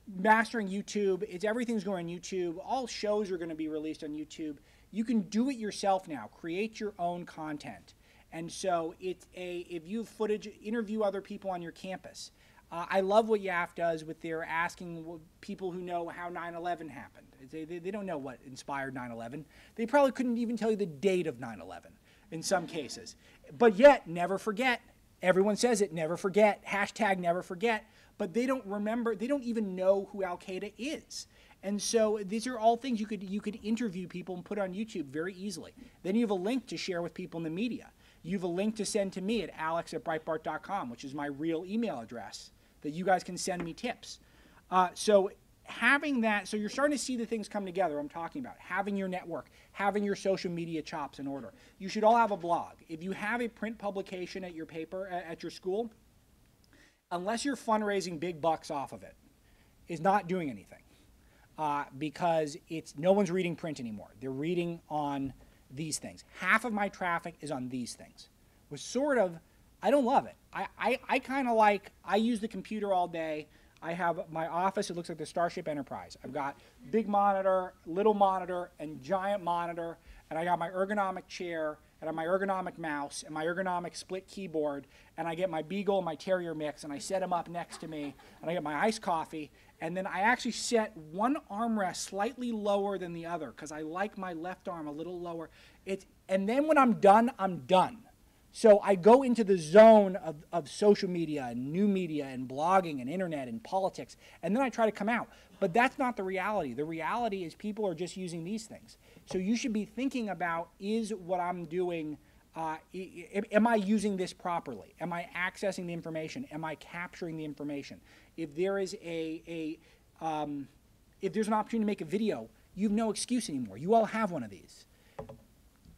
mastering YouTube, it's everything's going on YouTube. All shows are going to be released on YouTube. You can do it yourself now. Create your own content. And so it's a if you have footage, interview other people on your campus. Uh, I love what YAF does with their asking people who know how 9 11 happened. They, they, they, don't know what inspired 9 11. They probably couldn't even tell you the date of 9 11 in some cases. But yet, never forget. Everyone says it, never forget. Hashtag never forget. But they don't remember, they don't even know who Al Qaeda is. And so these are all things you could you could interview people and put on YouTube very easily. Then you have a link to share with people in the media. You have a link to send to me at alex at breitbart.com, which is my real email address that you guys can send me tips. Uh, so having that, so you're starting to see the things come together I'm talking about. Having your network, having your social media chops in order. You should all have a blog. If you have a print publication at your paper, at your school, unless you're fundraising big bucks off of it, is not doing anything. Uh, because it's no one's reading print anymore. They're reading on these things. Half of my traffic is on these things. Which sort of, I don't love it. I, I, I kind of like, I use the computer all day. I have my office, it looks like the Starship Enterprise. I've got big monitor, little monitor, and giant monitor, and I got my ergonomic chair, and my ergonomic mouse, and my ergonomic split keyboard, and I get my Beagle and my Terrier mix, and I set them up next to me, and I get my iced coffee, and then I actually set one armrest slightly lower than the other because I like my left arm a little lower. It, and then when I'm done, I'm done. So I go into the zone of, of social media and new media and blogging and internet and politics, and then I try to come out. But that's not the reality. The reality is people are just using these things. So you should be thinking about is what I'm doing, uh, am I using this properly? Am I accessing the information? Am I capturing the information? If there is a, a um, if there's an opportunity to make a video, you have no excuse anymore. You all have one of these.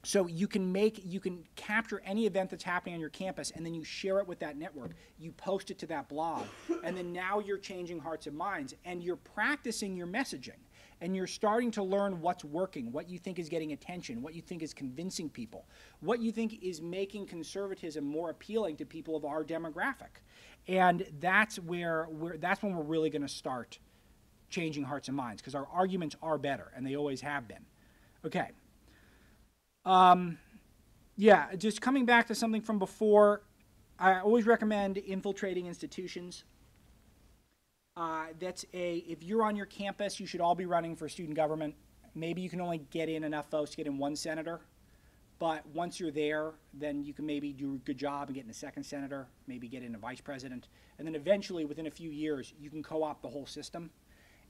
So you can make, you can capture any event that's happening on your campus and then you share it with that network. You post it to that blog. And then now you're changing hearts and minds and you're practicing your messaging. And you're starting to learn what's working, what you think is getting attention, what you think is convincing people, what you think is making conservatism more appealing to people of our demographic. And that's where we're, that's when we're really going to start changing hearts and minds because our arguments are better and they always have been. Okay. Um, yeah, just coming back to something from before, I always recommend infiltrating institutions. Uh, that's a, if you're on your campus, you should all be running for student government. Maybe you can only get in enough votes to get in one senator. But once you're there, then you can maybe do a good job and get in a second senator, maybe get in a vice president. And then eventually, within a few years, you can co opt the whole system.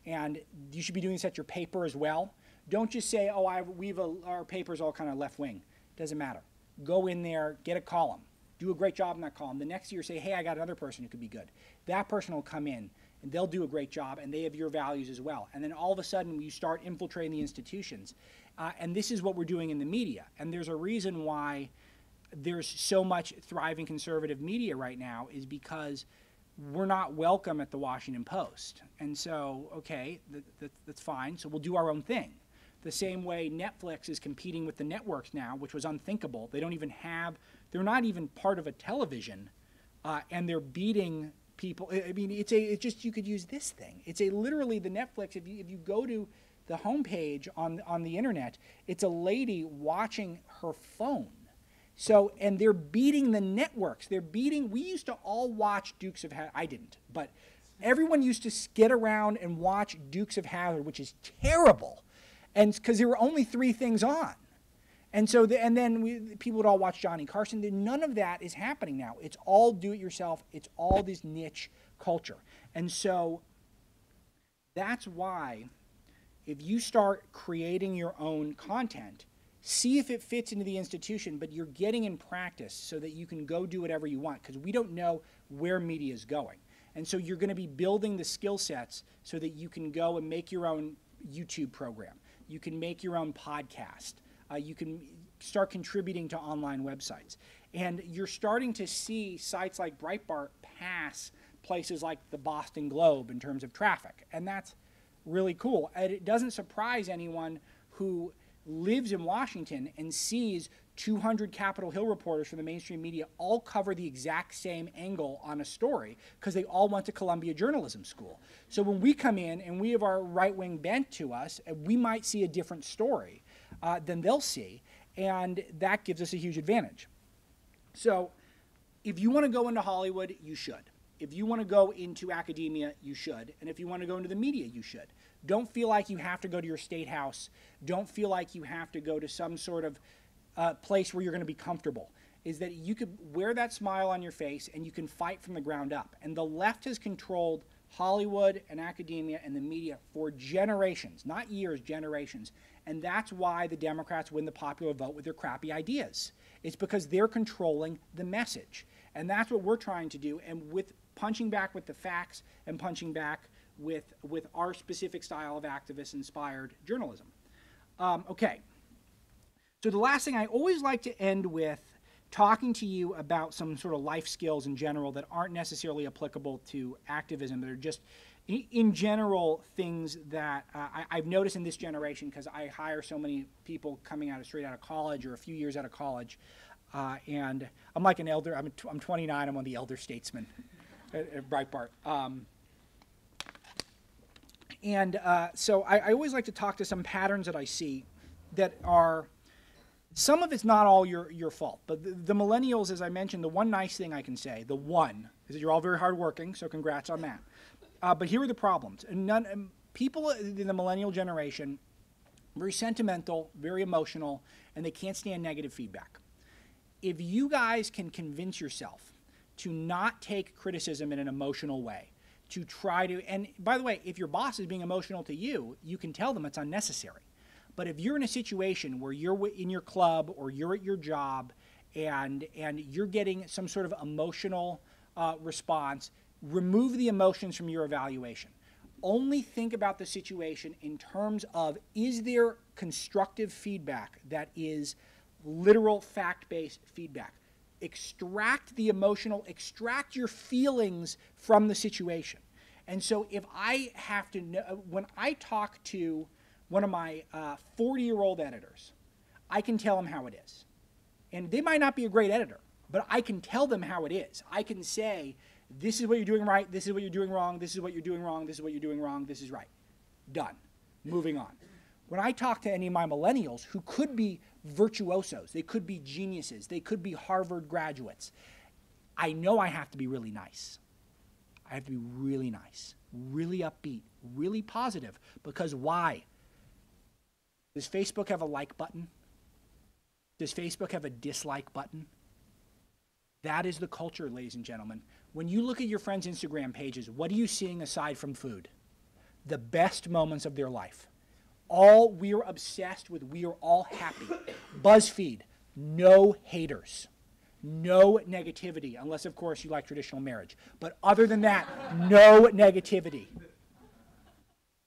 And you should be doing this at your paper as well. Don't just say, oh, I, we've a, our paper's all kind of left wing. Doesn't matter. Go in there, get a column, do a great job in that column. The next year, say, hey, I got another person who could be good. That person will come in and they'll do a great job and they have your values as well. And then all of a sudden, you start infiltrating the institutions. Uh, and this is what we're doing in the media. And there's a reason why there's so much thriving conservative media right now, is because we're not welcome at the Washington Post. And so, okay, that's fine. So we'll do our own thing the same way Netflix is competing with the networks now, which was unthinkable. They don't even have, they're not even part of a television, uh, and they're beating people. I mean, it's a, it's just, you could use this thing. It's a literally the Netflix, if you, if you go to the homepage on, on the internet, it's a lady watching her phone. So, and they're beating the networks. They're beating, we used to all watch Dukes of Hazzard. I didn't, but everyone used to get around and watch Dukes of Hazzard, which is terrible and because there were only three things on. And so, the, and then we, people would all watch Johnny Carson. None of that is happening now. It's all do it yourself. It's all this niche culture. And so, that's why, if you start creating your own content, see if it fits into the institution, but you're getting in practice so that you can go do whatever you want because we don't know where media is going. And so, you're going to be building the skill sets so that you can go and make your own YouTube program you can make your own podcast. Uh, you can start contributing to online websites. And you're starting to see sites like Breitbart pass places like the Boston Globe in terms of traffic. And that's really cool. And it doesn't surprise anyone who lives in Washington and sees 200 Capitol Hill reporters from the mainstream media all cover the exact same angle on a story because they all went to Columbia Journalism School. So when we come in and we have our right wing bent to us, uh, we might see a different story uh, than they'll see, and that gives us a huge advantage. So if you want to go into Hollywood, you should. If you want to go into academia, you should. And if you want to go into the media, you should. Don't feel like you have to go to your state house. Don't feel like you have to go to some sort of uh, place where you're going to be comfortable is that you could wear that smile on your face and you can fight from the ground up. And the left has controlled Hollywood and academia and the media for generations, not years, generations. And that's why the Democrats win the popular vote with their crappy ideas. It's because they're controlling the message. And that's what we're trying to do. And with punching back with the facts and punching back with, with our specific style of activist inspired journalism. Um, okay. So the last thing I always like to end with talking to you about some sort of life skills in general that aren't necessarily applicable to activism, that are just in general things that uh, I, have noticed in this generation because I hire so many people coming out of straight out of college or a few years out of college, uh, and I'm like an elder. I'm, I'm 29. I'm one of the elder statesmen at, at Breitbart. Um, and uh, so I, I always like to talk to some patterns that I see that are some of it's not all your, your fault, but the, the, millennials, as I mentioned, the one nice thing I can say, the one, is that you're all very hardworking, so congrats on that. Uh, but here are the problems. None, people in the millennial generation, very sentimental, very emotional, and they can't stand negative feedback. If you guys can convince yourself to not take criticism in an emotional way, to try to, and by the way, if your boss is being emotional to you, you can tell them it's unnecessary but if you're in a situation where you're in your club or you're at your job and and you're getting some sort of emotional uh, response, remove the emotions from your evaluation. Only think about the situation in terms of is there constructive feedback that is literal fact-based feedback. Extract the emotional, extract your feelings from the situation. And so if I have to know, when I talk to one of my 40 uh, year old editors, I can tell them how it is. And they might not be a great editor, but I can tell them how it is. I can say, this is what you're doing right, this is what you're doing wrong, this is what you're doing wrong, this is what you're doing wrong, this is right. Done. Moving on. When I talk to any of my millennials who could be virtuosos, they could be geniuses, they could be Harvard graduates, I know I have to be really nice. I have to be really nice, really upbeat, really positive. Because why? Does Facebook have a like button? Does Facebook have a dislike button? That is the culture, ladies and gentlemen. When you look at your friends' Instagram pages, what are you seeing aside from food? The best moments of their life. All we're obsessed with, we are all happy. BuzzFeed, no haters, no negativity, unless, of course, you like traditional marriage. But other than that, no negativity.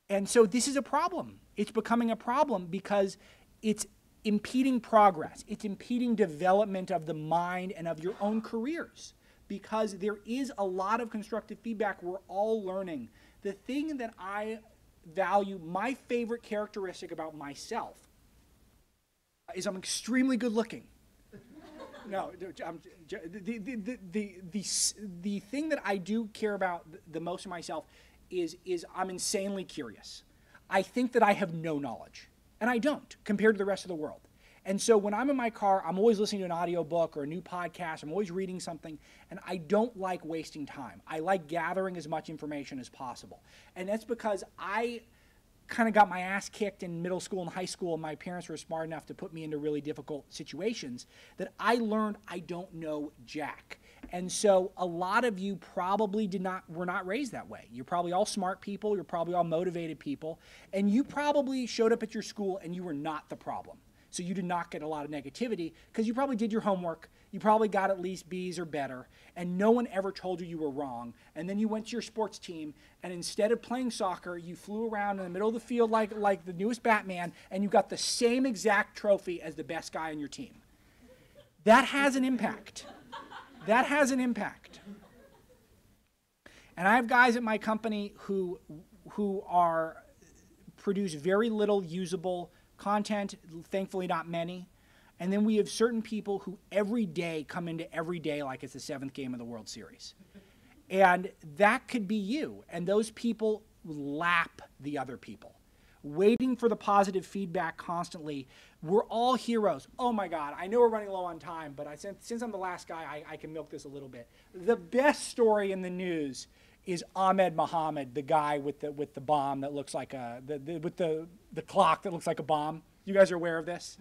And so this is a problem. It's becoming a problem because it's impeding progress. It's impeding development of the mind and of your own careers because there is a lot of constructive feedback we're all learning. The thing that I value, my favorite characteristic about myself is I'm extremely good looking. no, the, the, the, the, the thing that I do care about the most of myself is, is I'm insanely curious. I think that I have no knowledge, and I don't compared to the rest of the world. And so when I'm in my car, I'm always listening to an audiobook or a new podcast, I'm always reading something, and I don't like wasting time. I like gathering as much information as possible. And that's because I kind of got my ass kicked in middle school and high school, and my parents were smart enough to put me into really difficult situations that I learned I don't know jack. And so a lot of you probably did not were not raised that way. You're probably all smart people, you're probably all motivated people, and you probably showed up at your school and you were not the problem. So you did not get a lot of negativity because you probably did your homework, you probably got at least B's or better, and no one ever told you you were wrong. And then you went to your sports team and instead of playing soccer, you flew around in the middle of the field like like the newest Batman and you got the same exact trophy as the best guy on your team. That has an impact. That has an impact. And I have guys at my company who, who are produce very little usable content, thankfully not many. And then we have certain people who every day come into every day like it's the seventh game of the World Series. And that could be you. And those people lap the other people waiting for the positive feedback constantly. We're all heroes. Oh my God, I know we're running low on time, but I, since, since I'm the last guy, I, I can milk this a little bit. The best story in the news is Ahmed Mohamed, the guy with the, with the bomb that looks like a, the, the, with the, the clock that looks like a bomb. You guys are aware of this?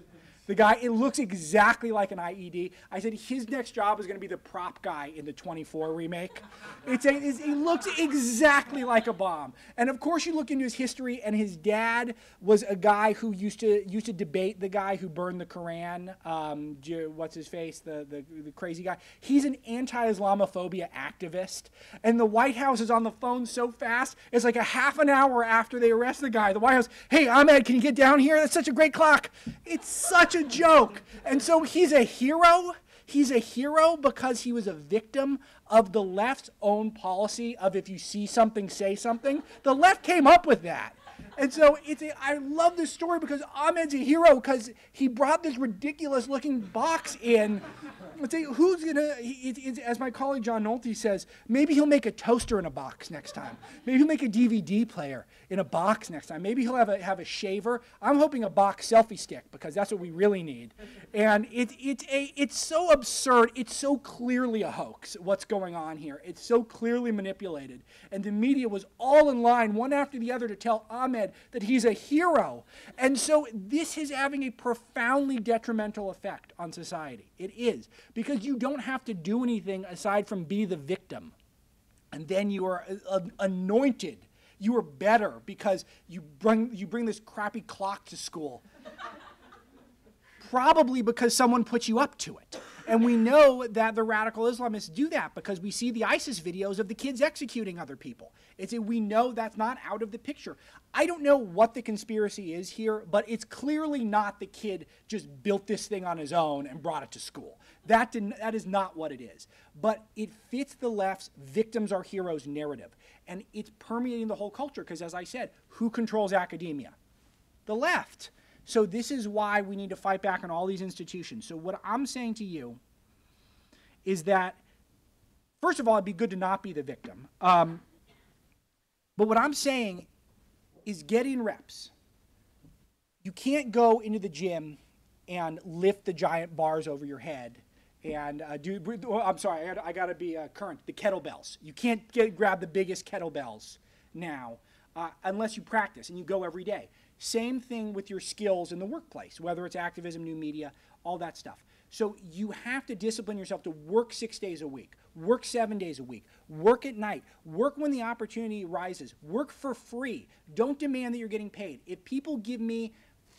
The guy, it looks exactly like an IED. I said his next job is going to be the prop guy in the 24 remake. It's a, it's, it looks exactly like a bomb. And of course, you look into his history, and his dad was a guy who used to used to debate the guy who burned the Koran. Um, what's his face? The, the the crazy guy. He's an anti-Islamophobia activist, and the White House is on the phone so fast. It's like a half an hour after they arrest the guy. The White House, hey Ahmed, can you get down here? That's such a great clock. It's such a joke. And so he's a hero. He's a hero because he was a victim of the left's own policy of if you see something, say something. The left came up with that. And so it's a, I love this story because Ahmed's a hero because he brought this ridiculous looking box in. Let's say who's gonna, he, it, as my colleague John Nolte says, maybe he'll make a toaster in a box next time. Maybe he'll make a DVD player in a box next time. Maybe he'll have a, have a shaver. I'm hoping a box selfie stick because that's what we really need. And it, it, a, it's so absurd. It's so clearly a hoax what's going on here. It's so clearly manipulated. And the media was all in line, one after the other, to tell Ahmed that he's a hero. And so this is having a profoundly detrimental effect on society. It is. Because you don't have to do anything aside from be the victim. And then you are anointed. You are better because you bring, you bring this crappy clock to school. Probably because someone put you up to it. And we know that the radical Islamists do that because we see the ISIS videos of the kids executing other people. It's we know that's not out of the picture. I don't know what the conspiracy is here, but it's clearly not the kid just built this thing on his own and brought it to school. That, did, that is not what it is. But it fits the left's victims are heroes narrative. And it's permeating the whole culture because, as I said, who controls academia? The left. So this is why we need to fight back on all these institutions. So what I'm saying to you is that, first of all, it'd be good to not be the victim. Um, but what I'm saying is getting reps. You can't go into the gym and lift the giant bars over your head and uh, do. Oh, I'm sorry, I got to be uh, current. The kettlebells. You can't get, grab the biggest kettlebells now uh, unless you practice and you go every day. Same thing with your skills in the workplace, whether it's activism, new media, all that stuff. So you have to discipline yourself to work six days a week, work seven days a week, work at night, work when the opportunity arises, work for free. Don't demand that you're getting paid. If people give me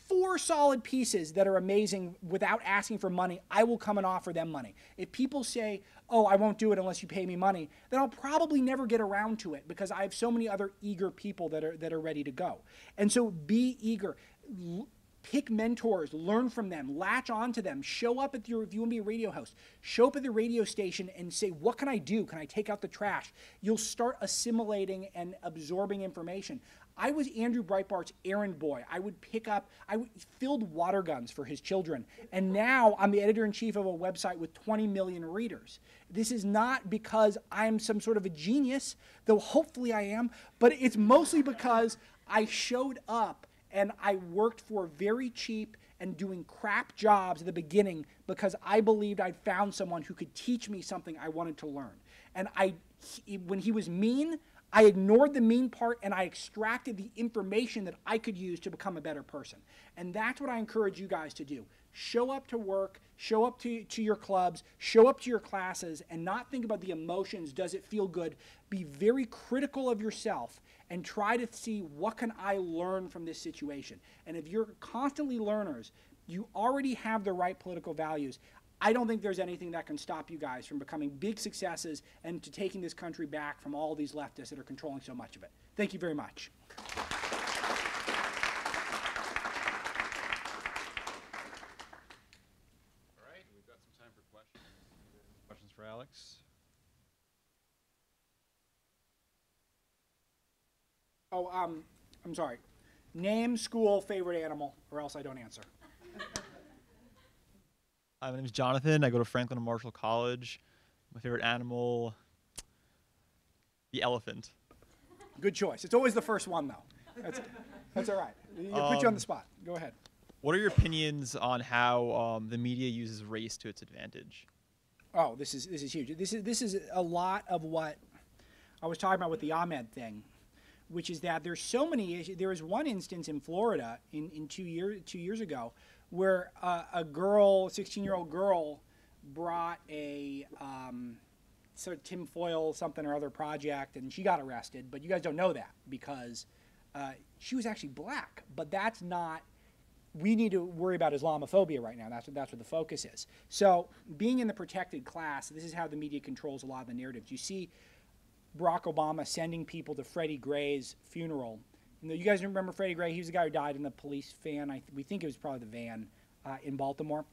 four solid pieces that are amazing without asking for money, I will come and offer them money. If people say, oh, I won't do it unless you pay me money, then I'll probably never get around to it because I have so many other eager people that are, that are ready to go. And so be eager. L- pick mentors, learn from them, latch on to them, show up at your, if you want to be a radio host, show up at the radio station and say, what can I do? Can I take out the trash? You'll start assimilating and absorbing information. I was Andrew Breitbart's errand boy. I would pick up, I filled water guns for his children. And now I'm the editor in chief of a website with 20 million readers. This is not because I'm some sort of a genius, though hopefully I am, but it's mostly because I showed up and I worked for very cheap and doing crap jobs at the beginning because I believed I'd found someone who could teach me something I wanted to learn. And I, he, when he was mean, I ignored the mean part and I extracted the information that I could use to become a better person. And that's what I encourage you guys to do. Show up to work, show up to, to your clubs, show up to your classes, and not think about the emotions. Does it feel good? Be very critical of yourself and try to see what can I learn from this situation. And if you're constantly learners, you already have the right political values. I don't think there's anything that can stop you guys from becoming big successes and to taking this country back from all these leftists that are controlling so much of it. Thank you very much. All right, we've got some time for questions. Questions for Alex? Oh, um, I'm sorry. Name, school, favorite animal, or else I don't answer. Hi, my name is Jonathan. I go to Franklin and Marshall College. My favorite animal, the elephant. Good choice. It's always the first one, though. That's, that's all right. You um, put you on the um, spot. Go ahead. What are your opinions on how um, the media uses race to its advantage? Oh, this is this is huge. This is this is a lot of what I was talking about with the Ahmed thing, which is that there's so many issues. There was one instance in Florida in, in two years two years ago where uh, a girl, 16 year old girl, brought a um, sort of tinfoil something or other project, and she got arrested. But you guys don't know that because uh, she was actually black. But that's not. We need to worry about Islamophobia right now. That's what that's what the focus is. So being in the protected class, this is how the media controls a lot of the narratives. You see Barack Obama sending people to Freddie Gray's funeral. You, know, you guys remember Freddie Gray? He was the guy who died in the police van. I, we think it was probably the van uh, in Baltimore.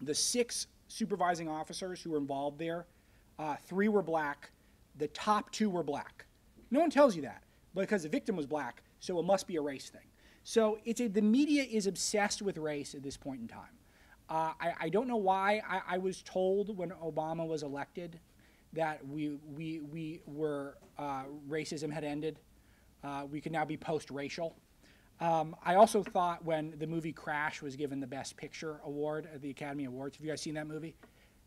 The six supervising officers who were involved there, uh, three were black. The top two were black. No one tells you that because the victim was black, so it must be a race thing. So it's a, the media is obsessed with race at this point in time. Uh, I, I, don't know why. I, I, was told when Obama was elected that we, we, we were, uh, racism had ended. Uh, we could now be post racial. Um, I also thought when the movie Crash was given the Best Picture award at the Academy Awards. Have you guys seen that movie?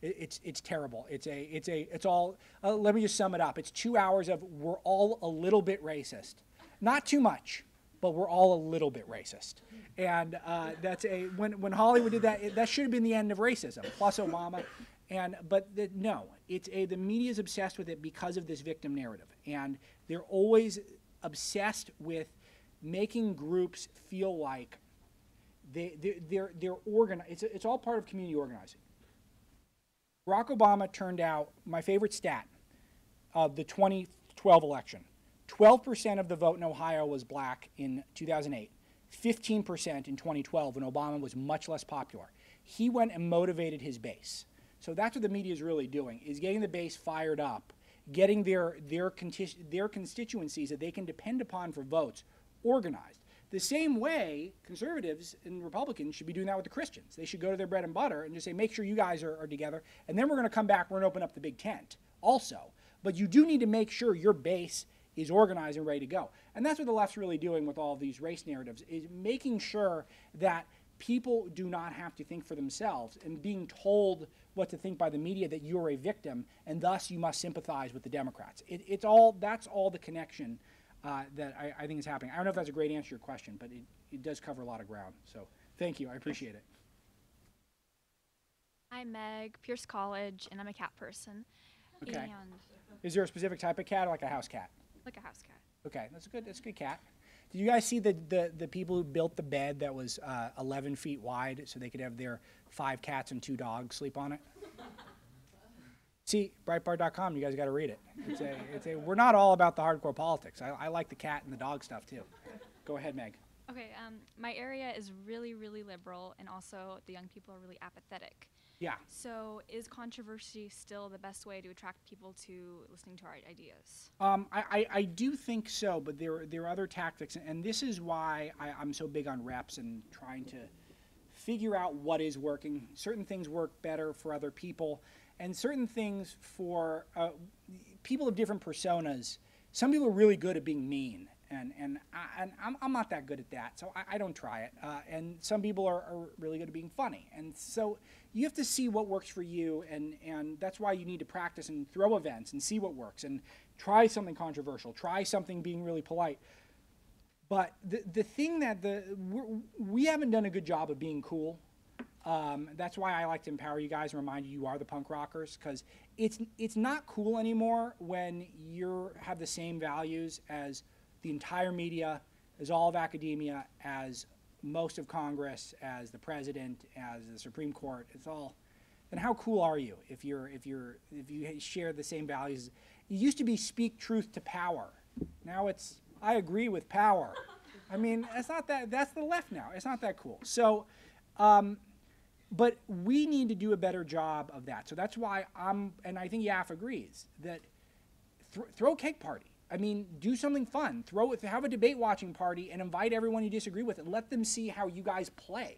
It, it's it's terrible. It's a it's a it's all. Uh, let me just sum it up. It's two hours of we're all a little bit racist, not too much, but we're all a little bit racist. And uh, that's a when when Hollywood did that, it, that should have been the end of racism. Plus Obama, and but the, no, it's a the media is obsessed with it because of this victim narrative, and they're always obsessed with making groups feel like they, they, they're, they're organized. It's, it's all part of community organizing. Barack Obama turned out, my favorite stat of the 2012 election 12% of the vote in Ohio was black in 2008, 15% in 2012 when Obama was much less popular. He went and motivated his base. So that's what the media is really doing, is getting the base fired up, getting their, their, their constituencies that they can depend upon for votes organized. The same way conservatives and Republicans should be doing that with the Christians. They should go to their bread and butter and just say, make sure you guys are, are together, and then we're going to come back, we're going to open up the big tent also. But you do need to make sure your base is organized and ready to go. And that's what the left's really doing with all these race narratives, is making sure that people do not have to think for themselves and being told what to think by the media that you're a victim and thus you must sympathize with the Democrats. It, it's all, that's all the connection uh, that I, I, think is happening. I don't know if that's a great answer to your question, but it, it does cover a lot of ground. So thank you. I appreciate it. I'm Meg, Pierce College, and I'm a cat person. Okay. And is there a specific type of cat or like a house cat? Like a house cat. Okay, that's a good. That's a good cat. Did you guys see the, the, the people who built the bed that was uh, 11 feet wide so they could have their five cats and two dogs sleep on it? See, Breitbart.com, you guys got to read it. It's a, it's a, we're not all about the hardcore politics. I, I like the cat and the dog stuff too. Go ahead, Meg. Okay, um, my area is really, really liberal, and also the young people are really apathetic. Yeah. So, is controversy still the best way to attract people to listening to our ideas? Um, I, I, I, do think so, but there, there are other tactics, and this is why I, I'm so big on reps and trying to figure out what is working. Certain things work better for other people and certain things for uh, people of different personas. Some people are really good at being mean, and and, I, and I'm, I'm not that good at that, so I, I don't try it. Uh, and some people are, are really good at being funny, and so you have to see what works for you, and and that's why you need to practice and throw events and see what works, and try something controversial, try something being really polite. But the the thing that the we haven't done a good job of being cool um, that's why I like to empower you guys and remind you you are the punk rockers because it's it's not cool anymore when you have the same values as the entire media, as all of academia, as most of Congress, as the president, as the Supreme Court. It's all. Then how cool are you if you're if you're if you share the same values? It used to be speak truth to power. Now it's I agree with power. I mean, it's not that. That's the left now. It's not that cool. So. Um, but we need to do a better job of that. So that's why I'm, and I think YAF agrees that th- throw a cake party. I mean, do something fun. Throw it, have a debate watching party and invite everyone you disagree with and let them see how you guys play.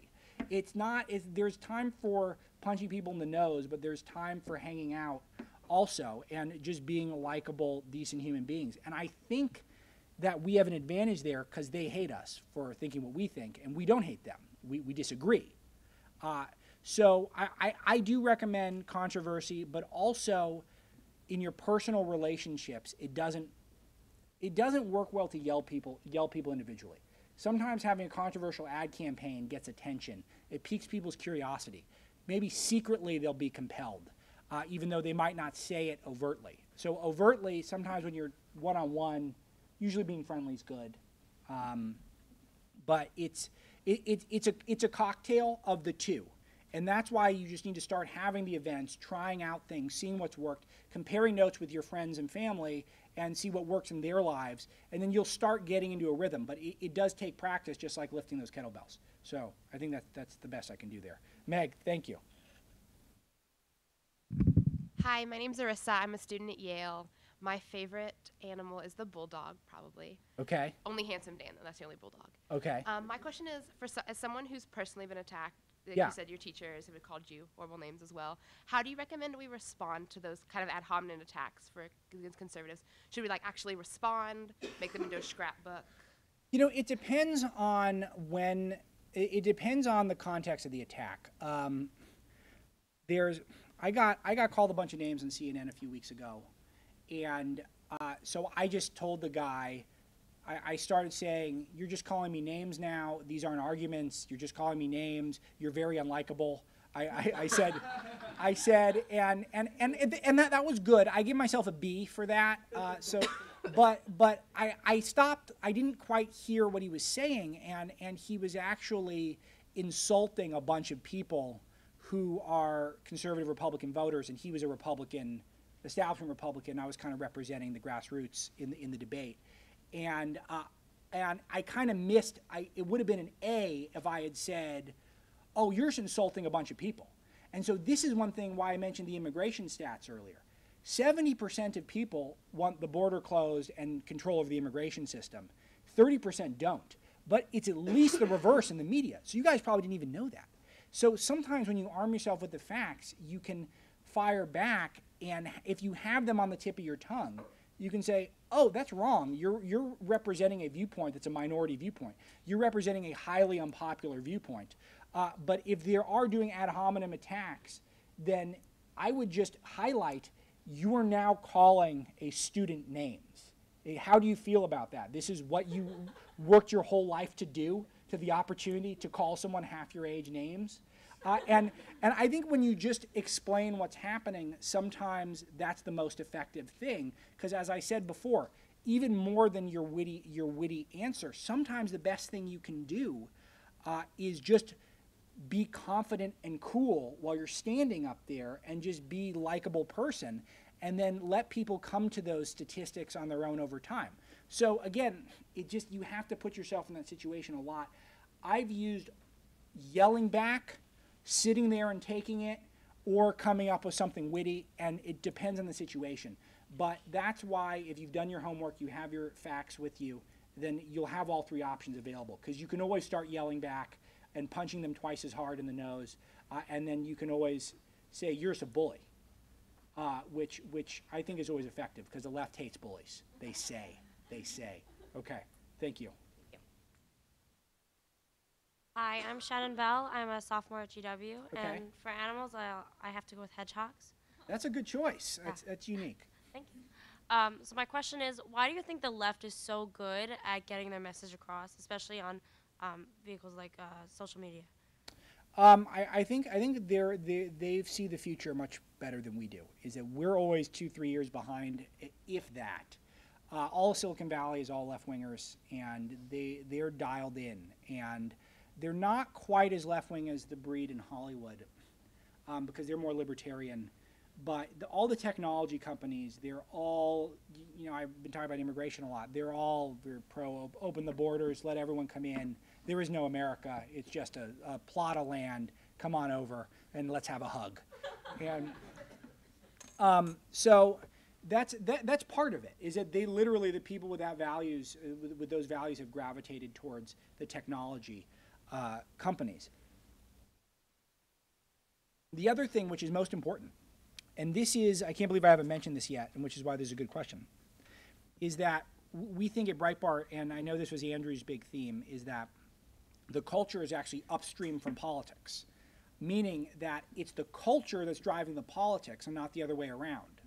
It's not, it's, there's time for punching people in the nose, but there's time for hanging out also and just being likable, decent human beings. And I think that we have an advantage there because they hate us for thinking what we think, and we don't hate them. We, we disagree. Uh, so I, I, I do recommend controversy, but also in your personal relationships, it doesn't it doesn't work well to yell people yell people individually. Sometimes having a controversial ad campaign gets attention. It piques people's curiosity. Maybe secretly they'll be compelled, uh, even though they might not say it overtly. So overtly, sometimes when you're one on one, usually being friendly is good. Um, but it's it, it, it's a it's a cocktail of the two and that's why you just need to start having the events trying out things seeing what's worked comparing notes with your friends and family and see what works in their lives and then you'll start getting into a rhythm but it, it does take practice just like lifting those kettlebells so i think that that's the best i can do there meg thank you Hi, my name's Arissa. I'm a student at Yale. My favorite animal is the bulldog, probably. okay Only handsome Dan, though. That's the only bulldog. okay Um, my question is, for so- as someone who's personally been attacked, like Yeah. you said, your teachers have called you horrible names as well. How do you recommend we respond to those kind of ad hominem attacks for against conservatives? Should we like actually respond, make them into a scrapbook? You know, it depends on when. It, it depends on the context of the attack. Um, there's, I got I got called a bunch of names on CNN a few weeks ago, and uh, so I just told the guy. I, I started saying, "You're just calling me names now. These aren't arguments. You're just calling me names. You're very unlikable." I, I, I said, I said, and and and and that, that was good. I give myself a B for that. Uh, so, but but I, I stopped. I didn't quite hear what he was saying, and and he was actually insulting a bunch of people who are conservative Republican voters, and he was a Republican, establishment Republican. I was kind of representing the grassroots in the in the debate, and uh, and I kind of missed. I it would have been an A if I had said oh, you're insulting a bunch of people. And so this is one thing why I mentioned the immigration stats earlier. 70% of people want the border closed and control over the immigration system. 30% don't. But it's at least the reverse in the media. So you guys probably didn't even know that. So sometimes when you arm yourself with the facts, you can fire back and if you have them on the tip of your tongue, you can say, "Oh, that's wrong. You're you're representing a viewpoint that's a minority viewpoint. You're representing a highly unpopular viewpoint." Uh, but if they are doing ad hominem attacks, then I would just highlight you are now calling a student names. Eh, How do you feel about that? This is what you worked your whole life to do, to the opportunity to call someone half your age names. Uh, and and I think when you just explain what's happening, sometimes that's the most effective thing. Because as I said before, even more than your witty your witty answer, sometimes the best thing you can do uh, is just be confident and cool while you're standing up there and just be likable person and then let people come to those statistics on their own over time so again it just you have to put yourself in that situation a lot i've used yelling back sitting there and taking it or coming up with something witty and it depends on the situation but that's why if you've done your homework you have your facts with you then you'll have all three options available because you can always start yelling back and punching them twice as hard in the nose, uh, and then you can always say you're a bully, uh, which which I think is always effective because the left hates bullies. They say, they say. Okay, thank you. Hi, I'm Shannon Bell. I'm a sophomore at GW, Okay. and for animals, I I have to go with hedgehogs. That's a good choice. That's that's unique. Thank you. Um, so my question is, why do you think the left is so good at getting their message across, especially on um, vehicles like uh, social media? Um, I, I think I think they're, they they see the future much better than we do. Is that we're always two three years behind, if that. Uh, all Silicon Valley is all left wingers, and they they're dialed in, and they're not quite as left wing as the breed in Hollywood, um, because they're more libertarian. But the, all the technology companies, they're all, you know, I've been talking about immigration a lot. They're all they're pro op- open the borders, let everyone come in. There is no America. It's just a, a plot of land. Come on over and let's have a hug. and um, so that's that, that's part of it. Is that they literally the people without values uh, with, with those values have gravitated towards the technology uh, companies. The other thing, which is most important, and this is, I can't believe I haven't mentioned this yet, and which is why this is a good question, is that we think at Breitbart, and I know this was Andrew's big theme, is that the culture is actually upstream from politics, meaning that it's the culture that's driving the politics and not the other way around.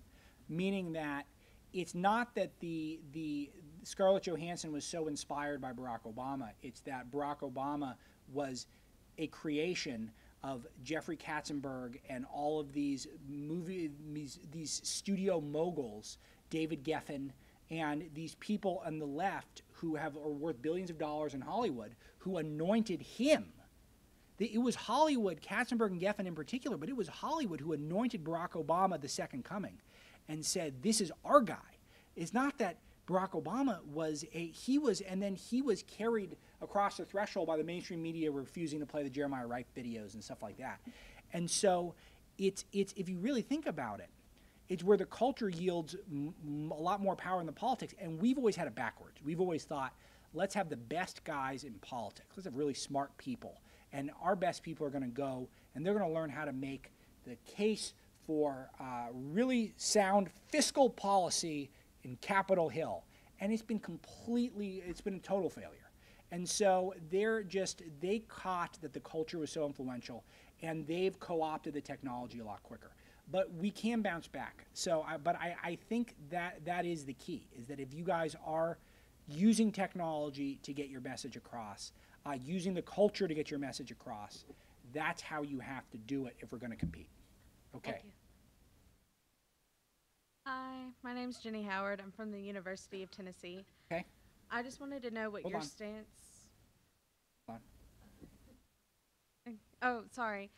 Meaning that it's not that the the Scarlett Johansson was so inspired by Barack Obama, it's that Barack Obama was a creation of Jeffrey Katzenberg and all of these movie these, studio moguls, David Geffen, and these people on the left who have are worth billions of dollars in Hollywood who anointed him. It was Hollywood, Katzenberg and Geffen in particular, but it was Hollywood who anointed Barack Obama the second coming and said, This is our guy. It's not that Barack Obama was a, he was, and then he was carried across the threshold by the mainstream media refusing to play the Jeremiah Wright videos and stuff like that. And so it's, it's if you really think about it, it's where the culture yields a lot more power in the politics. And we've always had it backwards. We've always thought, let's have the best guys in politics. Let's have really smart people. And our best people are going to go and they're going to learn how to make the case for uh, really sound fiscal policy in Capitol Hill. And it's been completely, it's been a total failure. And so they're just, they caught that the culture was so influential and they've co opted the technology a lot quicker. But we can bounce back. So, I, but I, I think that that is the key is that if you guys are using technology to get your message across, uh, using the culture to get your message across, that's how you have to do it if we're going to compete. Okay. Hi, my name's Jenny Howard. I'm from the University of Tennessee. Okay. I just wanted to know what Hold your on. stance. Hold on. Oh, sorry.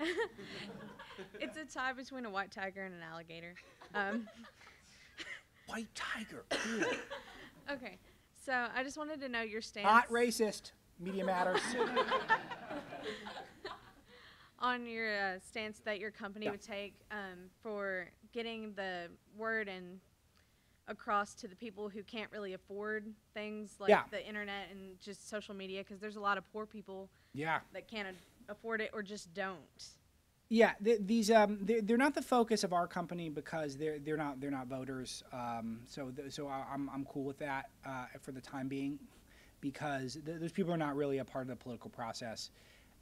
it's a tie between a white tiger and an alligator. Um, White tiger. Okay, so I just wanted to know your stance Not racist. Media matters. on your uh, stance that your company Yeah. would take um, for getting the word and across to the people who can't really afford things like Yeah. the internet and just social media because there's a lot of poor people yeah. that can't afford it or just don't. Yeah, th- these um, they're, they're not the focus of our company because they're they're not they're not voters. Um, so th- so I- I'm I'm cool with that uh, for the time being, because th- those people are not really a part of the political process.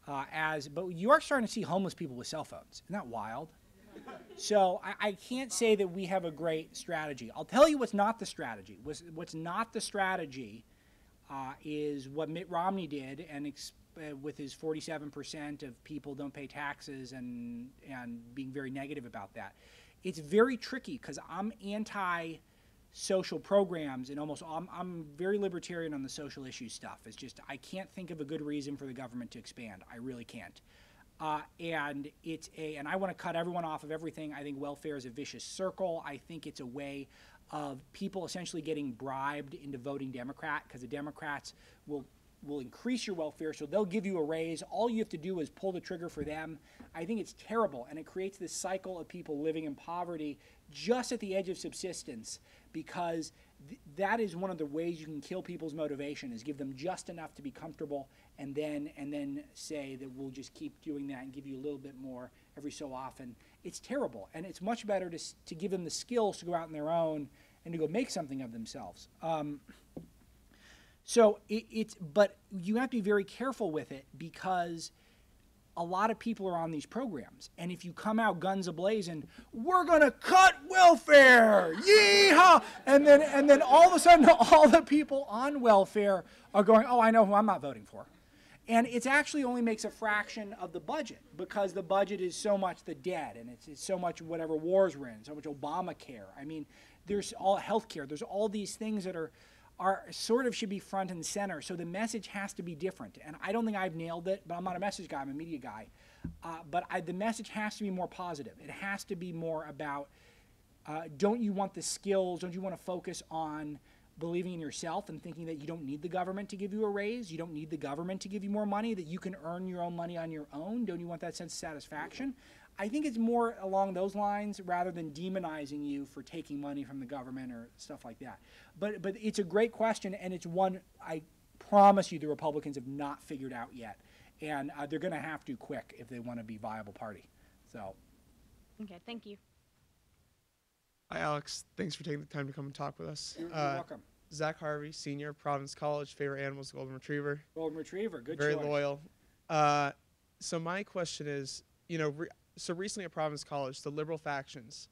Uh, as but you are starting to see homeless people with cell phones. Isn't that wild? So I, I can't say that we have a great strategy. I'll tell you what's not the strategy. What's, what's not the strategy uh, is what Mitt Romney did, and uh, with his 47% of people don't pay taxes and and being very negative about that. It's very tricky because I'm anti social programs and almost I'm, I'm very libertarian on the social issue stuff. It's just I can't think of a good reason for the government to expand. I really can't. Uh, and it's a and I want to cut everyone off of everything. I think welfare is a vicious circle. I think it's a way of people essentially getting bribed into voting Democrat because the Democrats will will increase your welfare, so they'll give you a raise. All you have to do is pull the trigger for them. I think it's terrible, and it creates this cycle of people living in poverty just at the edge of subsistence because th- that is one of the ways you can kill people's motivation is give them just enough to be comfortable and then and then say that we'll just keep doing that and give you a little bit more every so often. It's terrible and it's much better to, to give them the skills to go out on their own and to go make something of themselves. Um, so it, it's but you have to be very careful with it because a lot of people are on these programs, and if you come out guns ablazing, we're gonna cut welfare, yeehaw, and then and then all of a sudden all the people on welfare are going, oh, I know who I'm not voting for, and it actually only makes a fraction of the budget because the budget is so much the debt, and it's, it's so much whatever wars we're in, so much Obamacare. I mean, there's all healthcare. There's all these things that are are sort of should be front and center. So the message has to be different. And I don't think I've nailed it, but I'm not a message guy. I'm a media guy. Uh, but I, the message has to be more positive. It has to be more about uh, don't you want the skills? Don't you want to focus on believing in yourself and thinking that you don't need the government to give you a raise? You don't need the government to give you more money, that you can earn your own money on your own? Don't you want that sense of satisfaction? I think it's more along those lines rather than demonizing you for taking money from the government or stuff like that. But but it's a great question and it's one I promise you the Republicans have not figured out yet, and uh, they're going to have to quick if they want to be viable party. So Okay, thank you. Hi, Alex. Thanks for taking the time to come and talk with us. you're, you're Uh, welcome. Zach Harvey, senior, Providence College. Favorite animals, golden retriever. Golden Retriever, good Very choice. loyal. Uh, so my question is, you know, re- so recently at Providence College, the liberal factions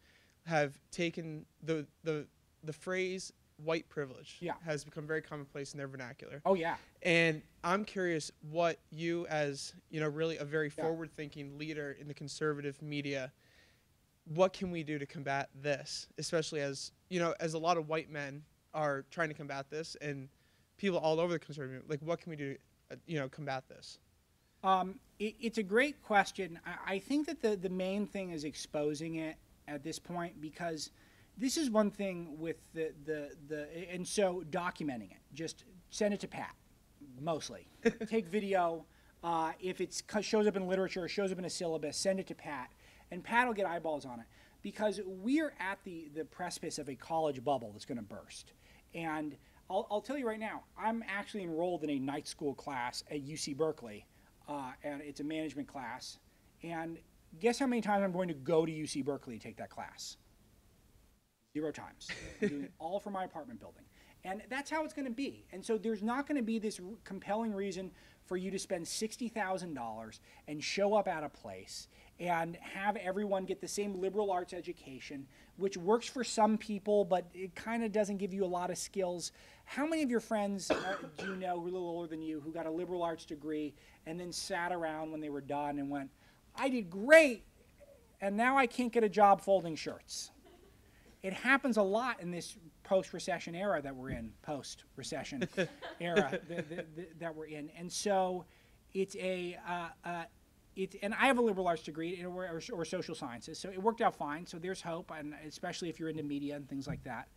have taken the the the phrase white privilege Yeah. has become very commonplace in their vernacular. Oh yeah. And I'm curious what you, as you know, really a very Yeah. forward-thinking leader in the conservative media, what can we do to combat this? Especially as you know, as a lot of white men are trying to combat this, and people all over the conservative, like, what can we do, to, uh, you know, combat this? Um, it, it's a great question. I, I think that the, the main thing is exposing it at this point because this is one thing with the, the, the and so documenting it. Just send it to Pat, mostly. Take video. Uh, if it shows up in literature, or shows up in a syllabus, send it to Pat, and Pat will get eyeballs on it because we're at the, the precipice of a college bubble that's going to burst. And I'll, I'll tell you right now, I'm actually enrolled in a night school class at UC Berkeley uh, and it's a management class. And guess how many times I'm going to go to UC Berkeley to take that class? Zero times. I'm doing it all from my apartment building. And that's how it's going to be. And so there's not going to be this r- compelling reason for you to spend $60,000 and show up at a place and have everyone get the same liberal arts education, which works for some people, but it kind of doesn't give you a lot of skills. How many of your friends uh, do you know who are a little older than you who got a liberal arts degree and then sat around when they were done and went, I did great, and now I can't get a job folding shirts? it happens a lot in this post-recession era that we're in, post-recession era that, that, that- that we're in, and so it's a uh, uh, it, and I have a liberal arts degree or, or, or social sciences, so it worked out fine. So there's hope, and especially if you're into media and things like that.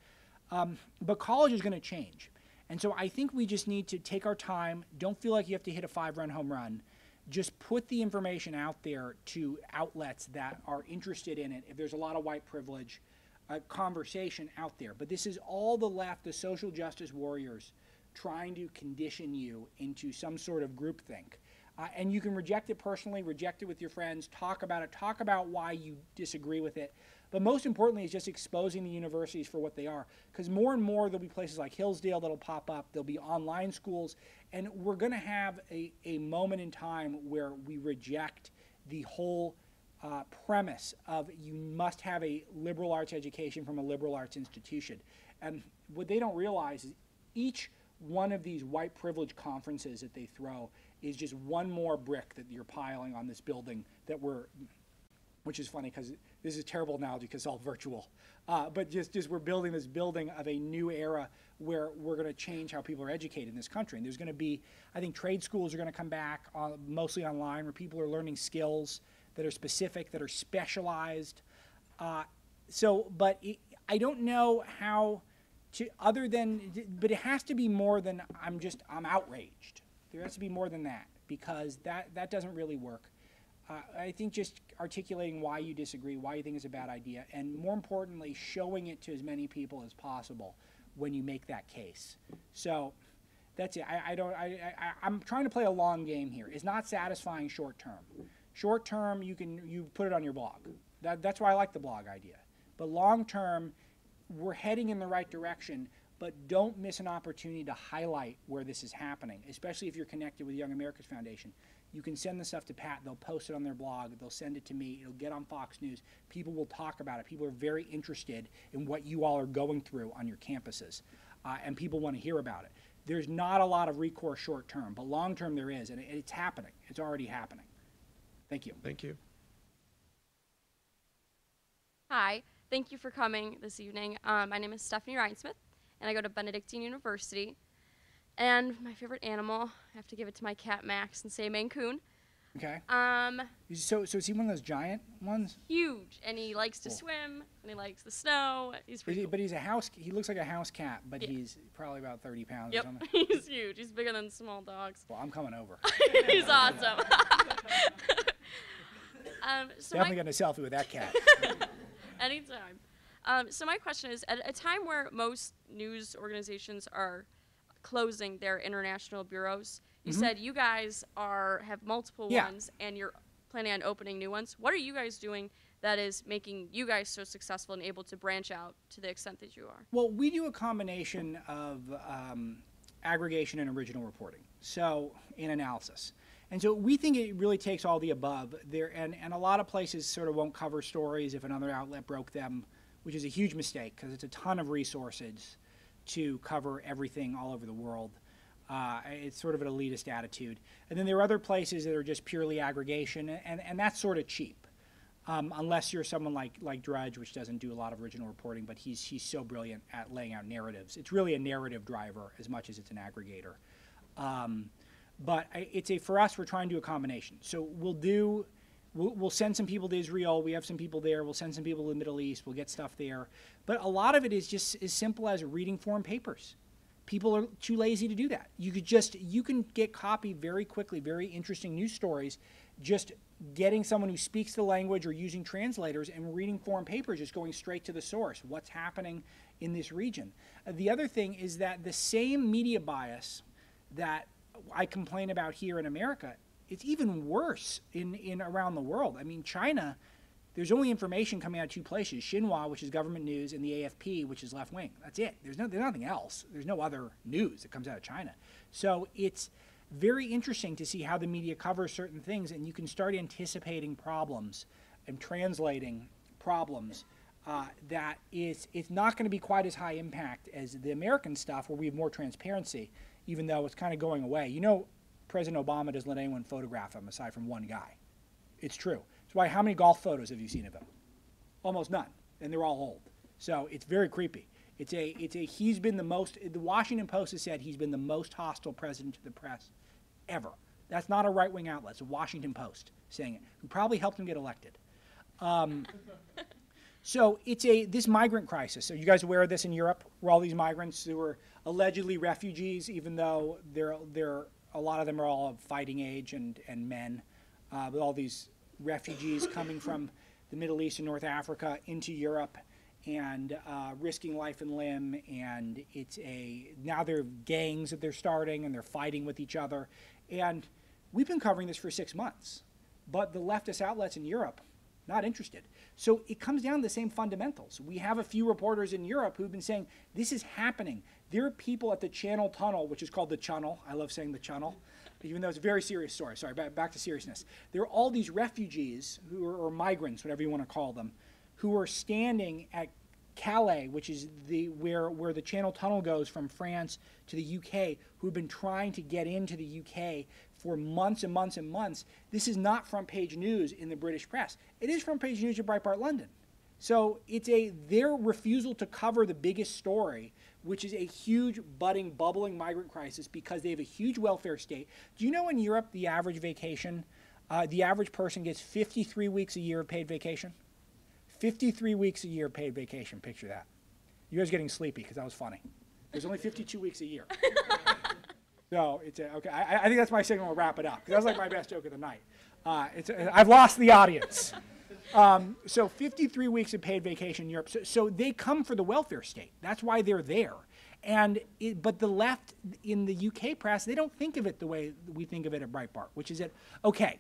Um, but college is going to change, and so I think we just need to take our time. Don't feel like you have to hit a five-run home run. Just put the information out there to outlets that are interested in it. If there's a lot of white privilege, conversation out there. But this is all the left, the social justice warriors, trying to condition you into some sort of groupthink. Uh, and you can reject it personally, reject it with your friends, talk about it, talk about why you disagree with it. But most importantly, is just exposing the universities for what they are. Because more and more, there'll be places like Hillsdale that'll pop up, there'll be online schools, and we're going to have a, a moment in time where we reject the whole uh, premise of you must have a liberal arts education from a liberal arts institution. And what they don't realize is each one of these white privilege conferences that they throw is just one more brick that you're piling on this building that we're, which is funny because this is a terrible analogy because it's all virtual. Uh, but just, just we're building this building of a new era where we're going to change how people are educated in this country. And there's going to be, I think, trade schools are going to come back uh, mostly online where people are learning skills that are specific, that are specialized. Uh, so, but it, I don't know how to, other than, but it has to be more than I'm just, I'm outraged. There has to be more than that because that, that doesn't really work. Uh, I think just articulating why you disagree, why you think it's a bad idea, and more importantly, showing it to as many people as possible when you make that case. So that's it. I, I don't. I, I, I'm trying to play a long game here. It's not satisfying short term. Short term, you can you put it on your blog. That, that's why I like the blog idea. But long term, we're heading in the right direction. But don't miss an opportunity to highlight where this is happening, especially if you're connected with Young America's Foundation. You can send the stuff to Pat. They'll post it on their blog. They'll send it to me. It'll get on Fox News. People will talk about it. People are very interested in what you all are going through on your campuses, uh, and people want to hear about it. There's not a lot of recourse short term, but long term there is, and it, it's happening. It's already happening. Thank you. Thank you. Hi, thank you for coming this evening. Um, my name is Stephanie Rhinesmith, and I go to Benedictine University. And my favorite animal, I have to give it to my cat Max and say Maine Coon. Okay. Um, So, so is he one of those giant ones? huge, and he likes to Cool. swim, and he likes the snow. He's But, pretty he, cool. but he's a house. He looks like a house cat, but Yeah. he's probably about thirty pounds or Yep, something. he's huge. He's bigger than small dogs. Well, I'm coming over. he's awesome. um, so my Definitely getting a selfie with that cat. Anytime. Um, so my question is, at a time where most news organizations are closing their international bureaus, you said you guys are have multiple Yeah. ones and you're planning on opening new ones. What are you guys doing that is making you guys so successful and able to branch out to the extent that you are? Well, we do a combination of um, aggregation and original reporting. So, in analysis. And so we think it really takes all the above there, and, and a lot of places sort of won't cover stories if another outlet broke them, which is a huge mistake because it's a ton of resources to cover everything all over the world. Uh, it's sort of an elitist attitude. And then there are other places that are just purely aggregation, and, and that's sort of cheap. Um, unless you're someone like, like Drudge, which doesn't do a lot of original reporting, but he's, he's so brilliant at laying out narratives. It's really a narrative driver as much as it's an aggregator. Um, but it's a, for us, we're trying to do a combination. So we'll do, we'll, we'll send some people to Israel. We have some people there. We'll send some people to the Middle East. We'll get stuff there. But a lot of it is just as simple as reading foreign papers. People are too lazy to do that. You could just, you can get copy very quickly, very interesting news stories, just getting someone who speaks the language or using translators and reading foreign papers, just going straight to the source. What's happening in this region? Uh, the other thing is that the same media bias that I complain about here in America, it's even worse in, in around the world. I mean, China, there's only information coming out of two places: Xinhua, which is government news, and the AFP, which is left wing. That's it. There's no, there's nothing else. There's no other news that comes out of China. So it's very interesting to see how the media covers certain things, and you can start anticipating problems and translating problems. Uh, that is, it's not going to be quite as high impact as the American stuff, where we have more transparency, even though it's kind of going away. You know, President Obama doesn't let anyone photograph him aside from one guy. It's true. That's why. How many golf photos have you seen of him? Almost none, and they're all old. So it's very creepy. It's a, it's a. He's been the most. The Washington Post has said he's been the most hostile president to the press, ever. That's not a right-wing outlet. It's a Washington Post saying it. Who probably helped him get elected. Um, so it's a this migrant crisis. Are you guys aware of this in Europe, where all these migrants who are allegedly refugees, even though they're they're a lot of them are all of fighting age and and men, uh, with all these refugees coming from the Middle East and North Africa into Europe and uh, risking life and limb. And it's a now they're gangs that they're starting and they're fighting with each other. And we've been covering this for six months, but the leftist outlets in Europe not interested. So it comes down to the same fundamentals. We have a few reporters in Europe who've been saying this is happening. There are people at the Channel Tunnel, which is called the Channel. I love saying the Channel, even though it's a very serious story. Sorry, back, back to seriousness. There are all these refugees who are, or migrants, whatever you want to call them, who are standing at Calais, which is the where where the Channel Tunnel goes from France to the UK, who've been trying to get into the UK for months and months and months. This is not front page news in the British press. It is front page news in Breitbart London. So it's a their refusal to cover the biggest story, which is a huge budding bubbling migrant crisis because they have a huge welfare state. Do you know in Europe the average vacation, uh, the average person gets 53 weeks a year of paid vacation? 53 weeks a year of paid vacation. Picture that. You guys getting sleepy because that was funny. There's only 52 weeks a year. so it's a, okay. I, I think that's my signal to wrap it up that was like my best joke of the night. Uh, it's a, I've lost the audience. Um, so 53 weeks of paid vacation in Europe. So, so they come for the welfare state. That's why they're there. And it, but the left in the UK press, they don't think of it the way we think of it at Breitbart, which is that okay,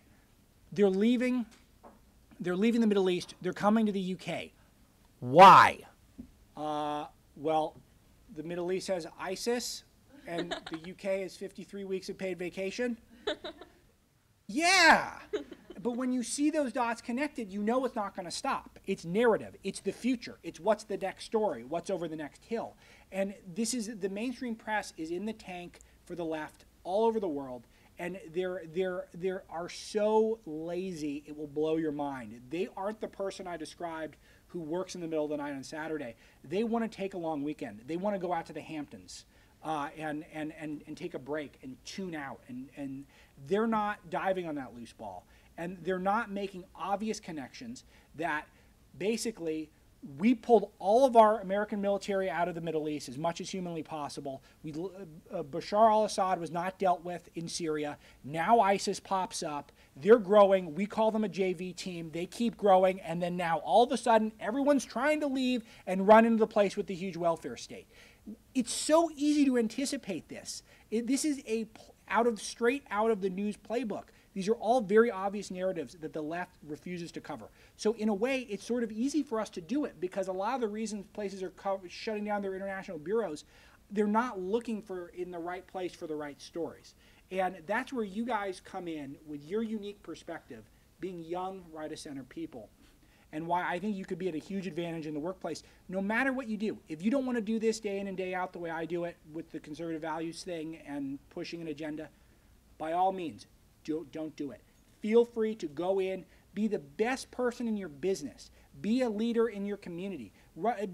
they're leaving they're leaving the Middle East. They're coming to the UK. Why? Uh, well, the Middle East has ISIS, and the UK has 53 weeks of paid vacation. Yeah. But when you see those dots connected, you know it's not going to stop. It's narrative. It's the future. It's what's the next story, what's over the next hill. And this is the mainstream press is in the tank for the left all over the world and they're they're they are so lazy it will blow your mind. They aren't the person I described who works in the middle of the night on Saturday. They want to take a long weekend. They want to go out to the Hamptons. Uh, and, and, and, and take a break and tune out. And, and they're not diving on that loose ball. And they're not making obvious connections that basically we pulled all of our American military out of the Middle East as much as humanly possible. We, uh, Bashar al Assad was not dealt with in Syria. Now ISIS pops up. They're growing. We call them a JV team. They keep growing. And then now all of a sudden, everyone's trying to leave and run into the place with the huge welfare state. It's so easy to anticipate this. It, this is a out of straight out of the news playbook. These are all very obvious narratives that the left refuses to cover. So, in a way, it's sort of easy for us to do it because a lot of the reasons places are shutting down their international bureaus, they're not looking for in the right place for the right stories. And that's where you guys come in with your unique perspective, being young, right of center people, and why I think you could be at a huge advantage in the workplace, no matter what you do. If you don't want to do this day in and day out the way I do it with the conservative values thing and pushing an agenda, by all means, do, don't do it. Feel free to go in, be the best person in your business, be a leader in your community,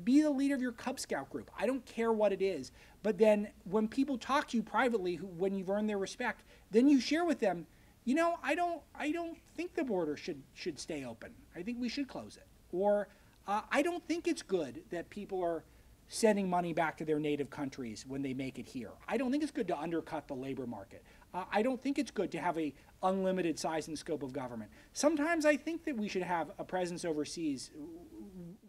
be the leader of your Cub Scout group. I don't care what it is, but then when people talk to you privately, when you've earned their respect, then you share with them. You know, I don't, I don't think the border should should stay open. I think we should close it. Or uh, I don't think it's good that people are sending money back to their native countries when they make it here. I don't think it's good to undercut the labor market. Uh, I don't think it's good to have a unlimited size and scope of government. Sometimes I think that we should have a presence overseas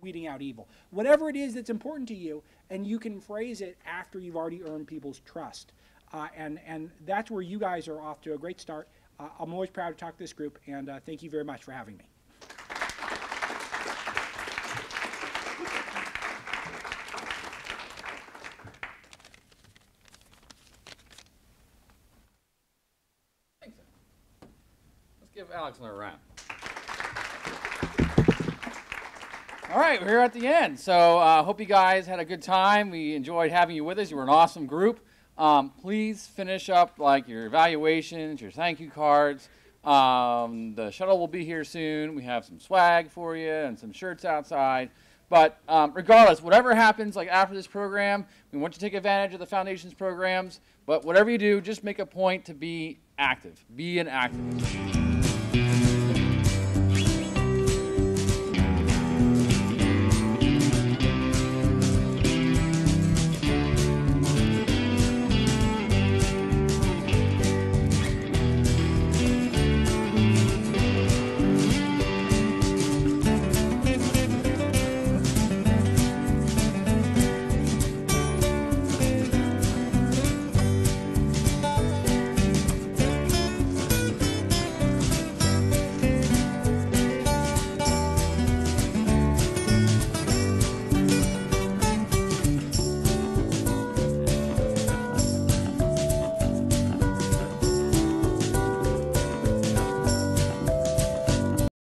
weeding out evil. Whatever it is that's important to you, and you can phrase it after you've already earned people's trust. Uh, and, and that's where you guys are off to a great start. Uh, I'm always proud to talk to this group, and uh, thank you very much for having me. Let's give Alex another round. All right, we're here at the end. So I uh, hope you guys had a good time. We enjoyed having you with us. You were an awesome group. Um, please finish up like your evaluations, your thank you cards. Um, the shuttle will be here soon. We have some swag for you and some shirts outside. But um, regardless, whatever happens, like after this program, we want you to take advantage of the foundation's programs. But whatever you do, just make a point to be active. Be an activist.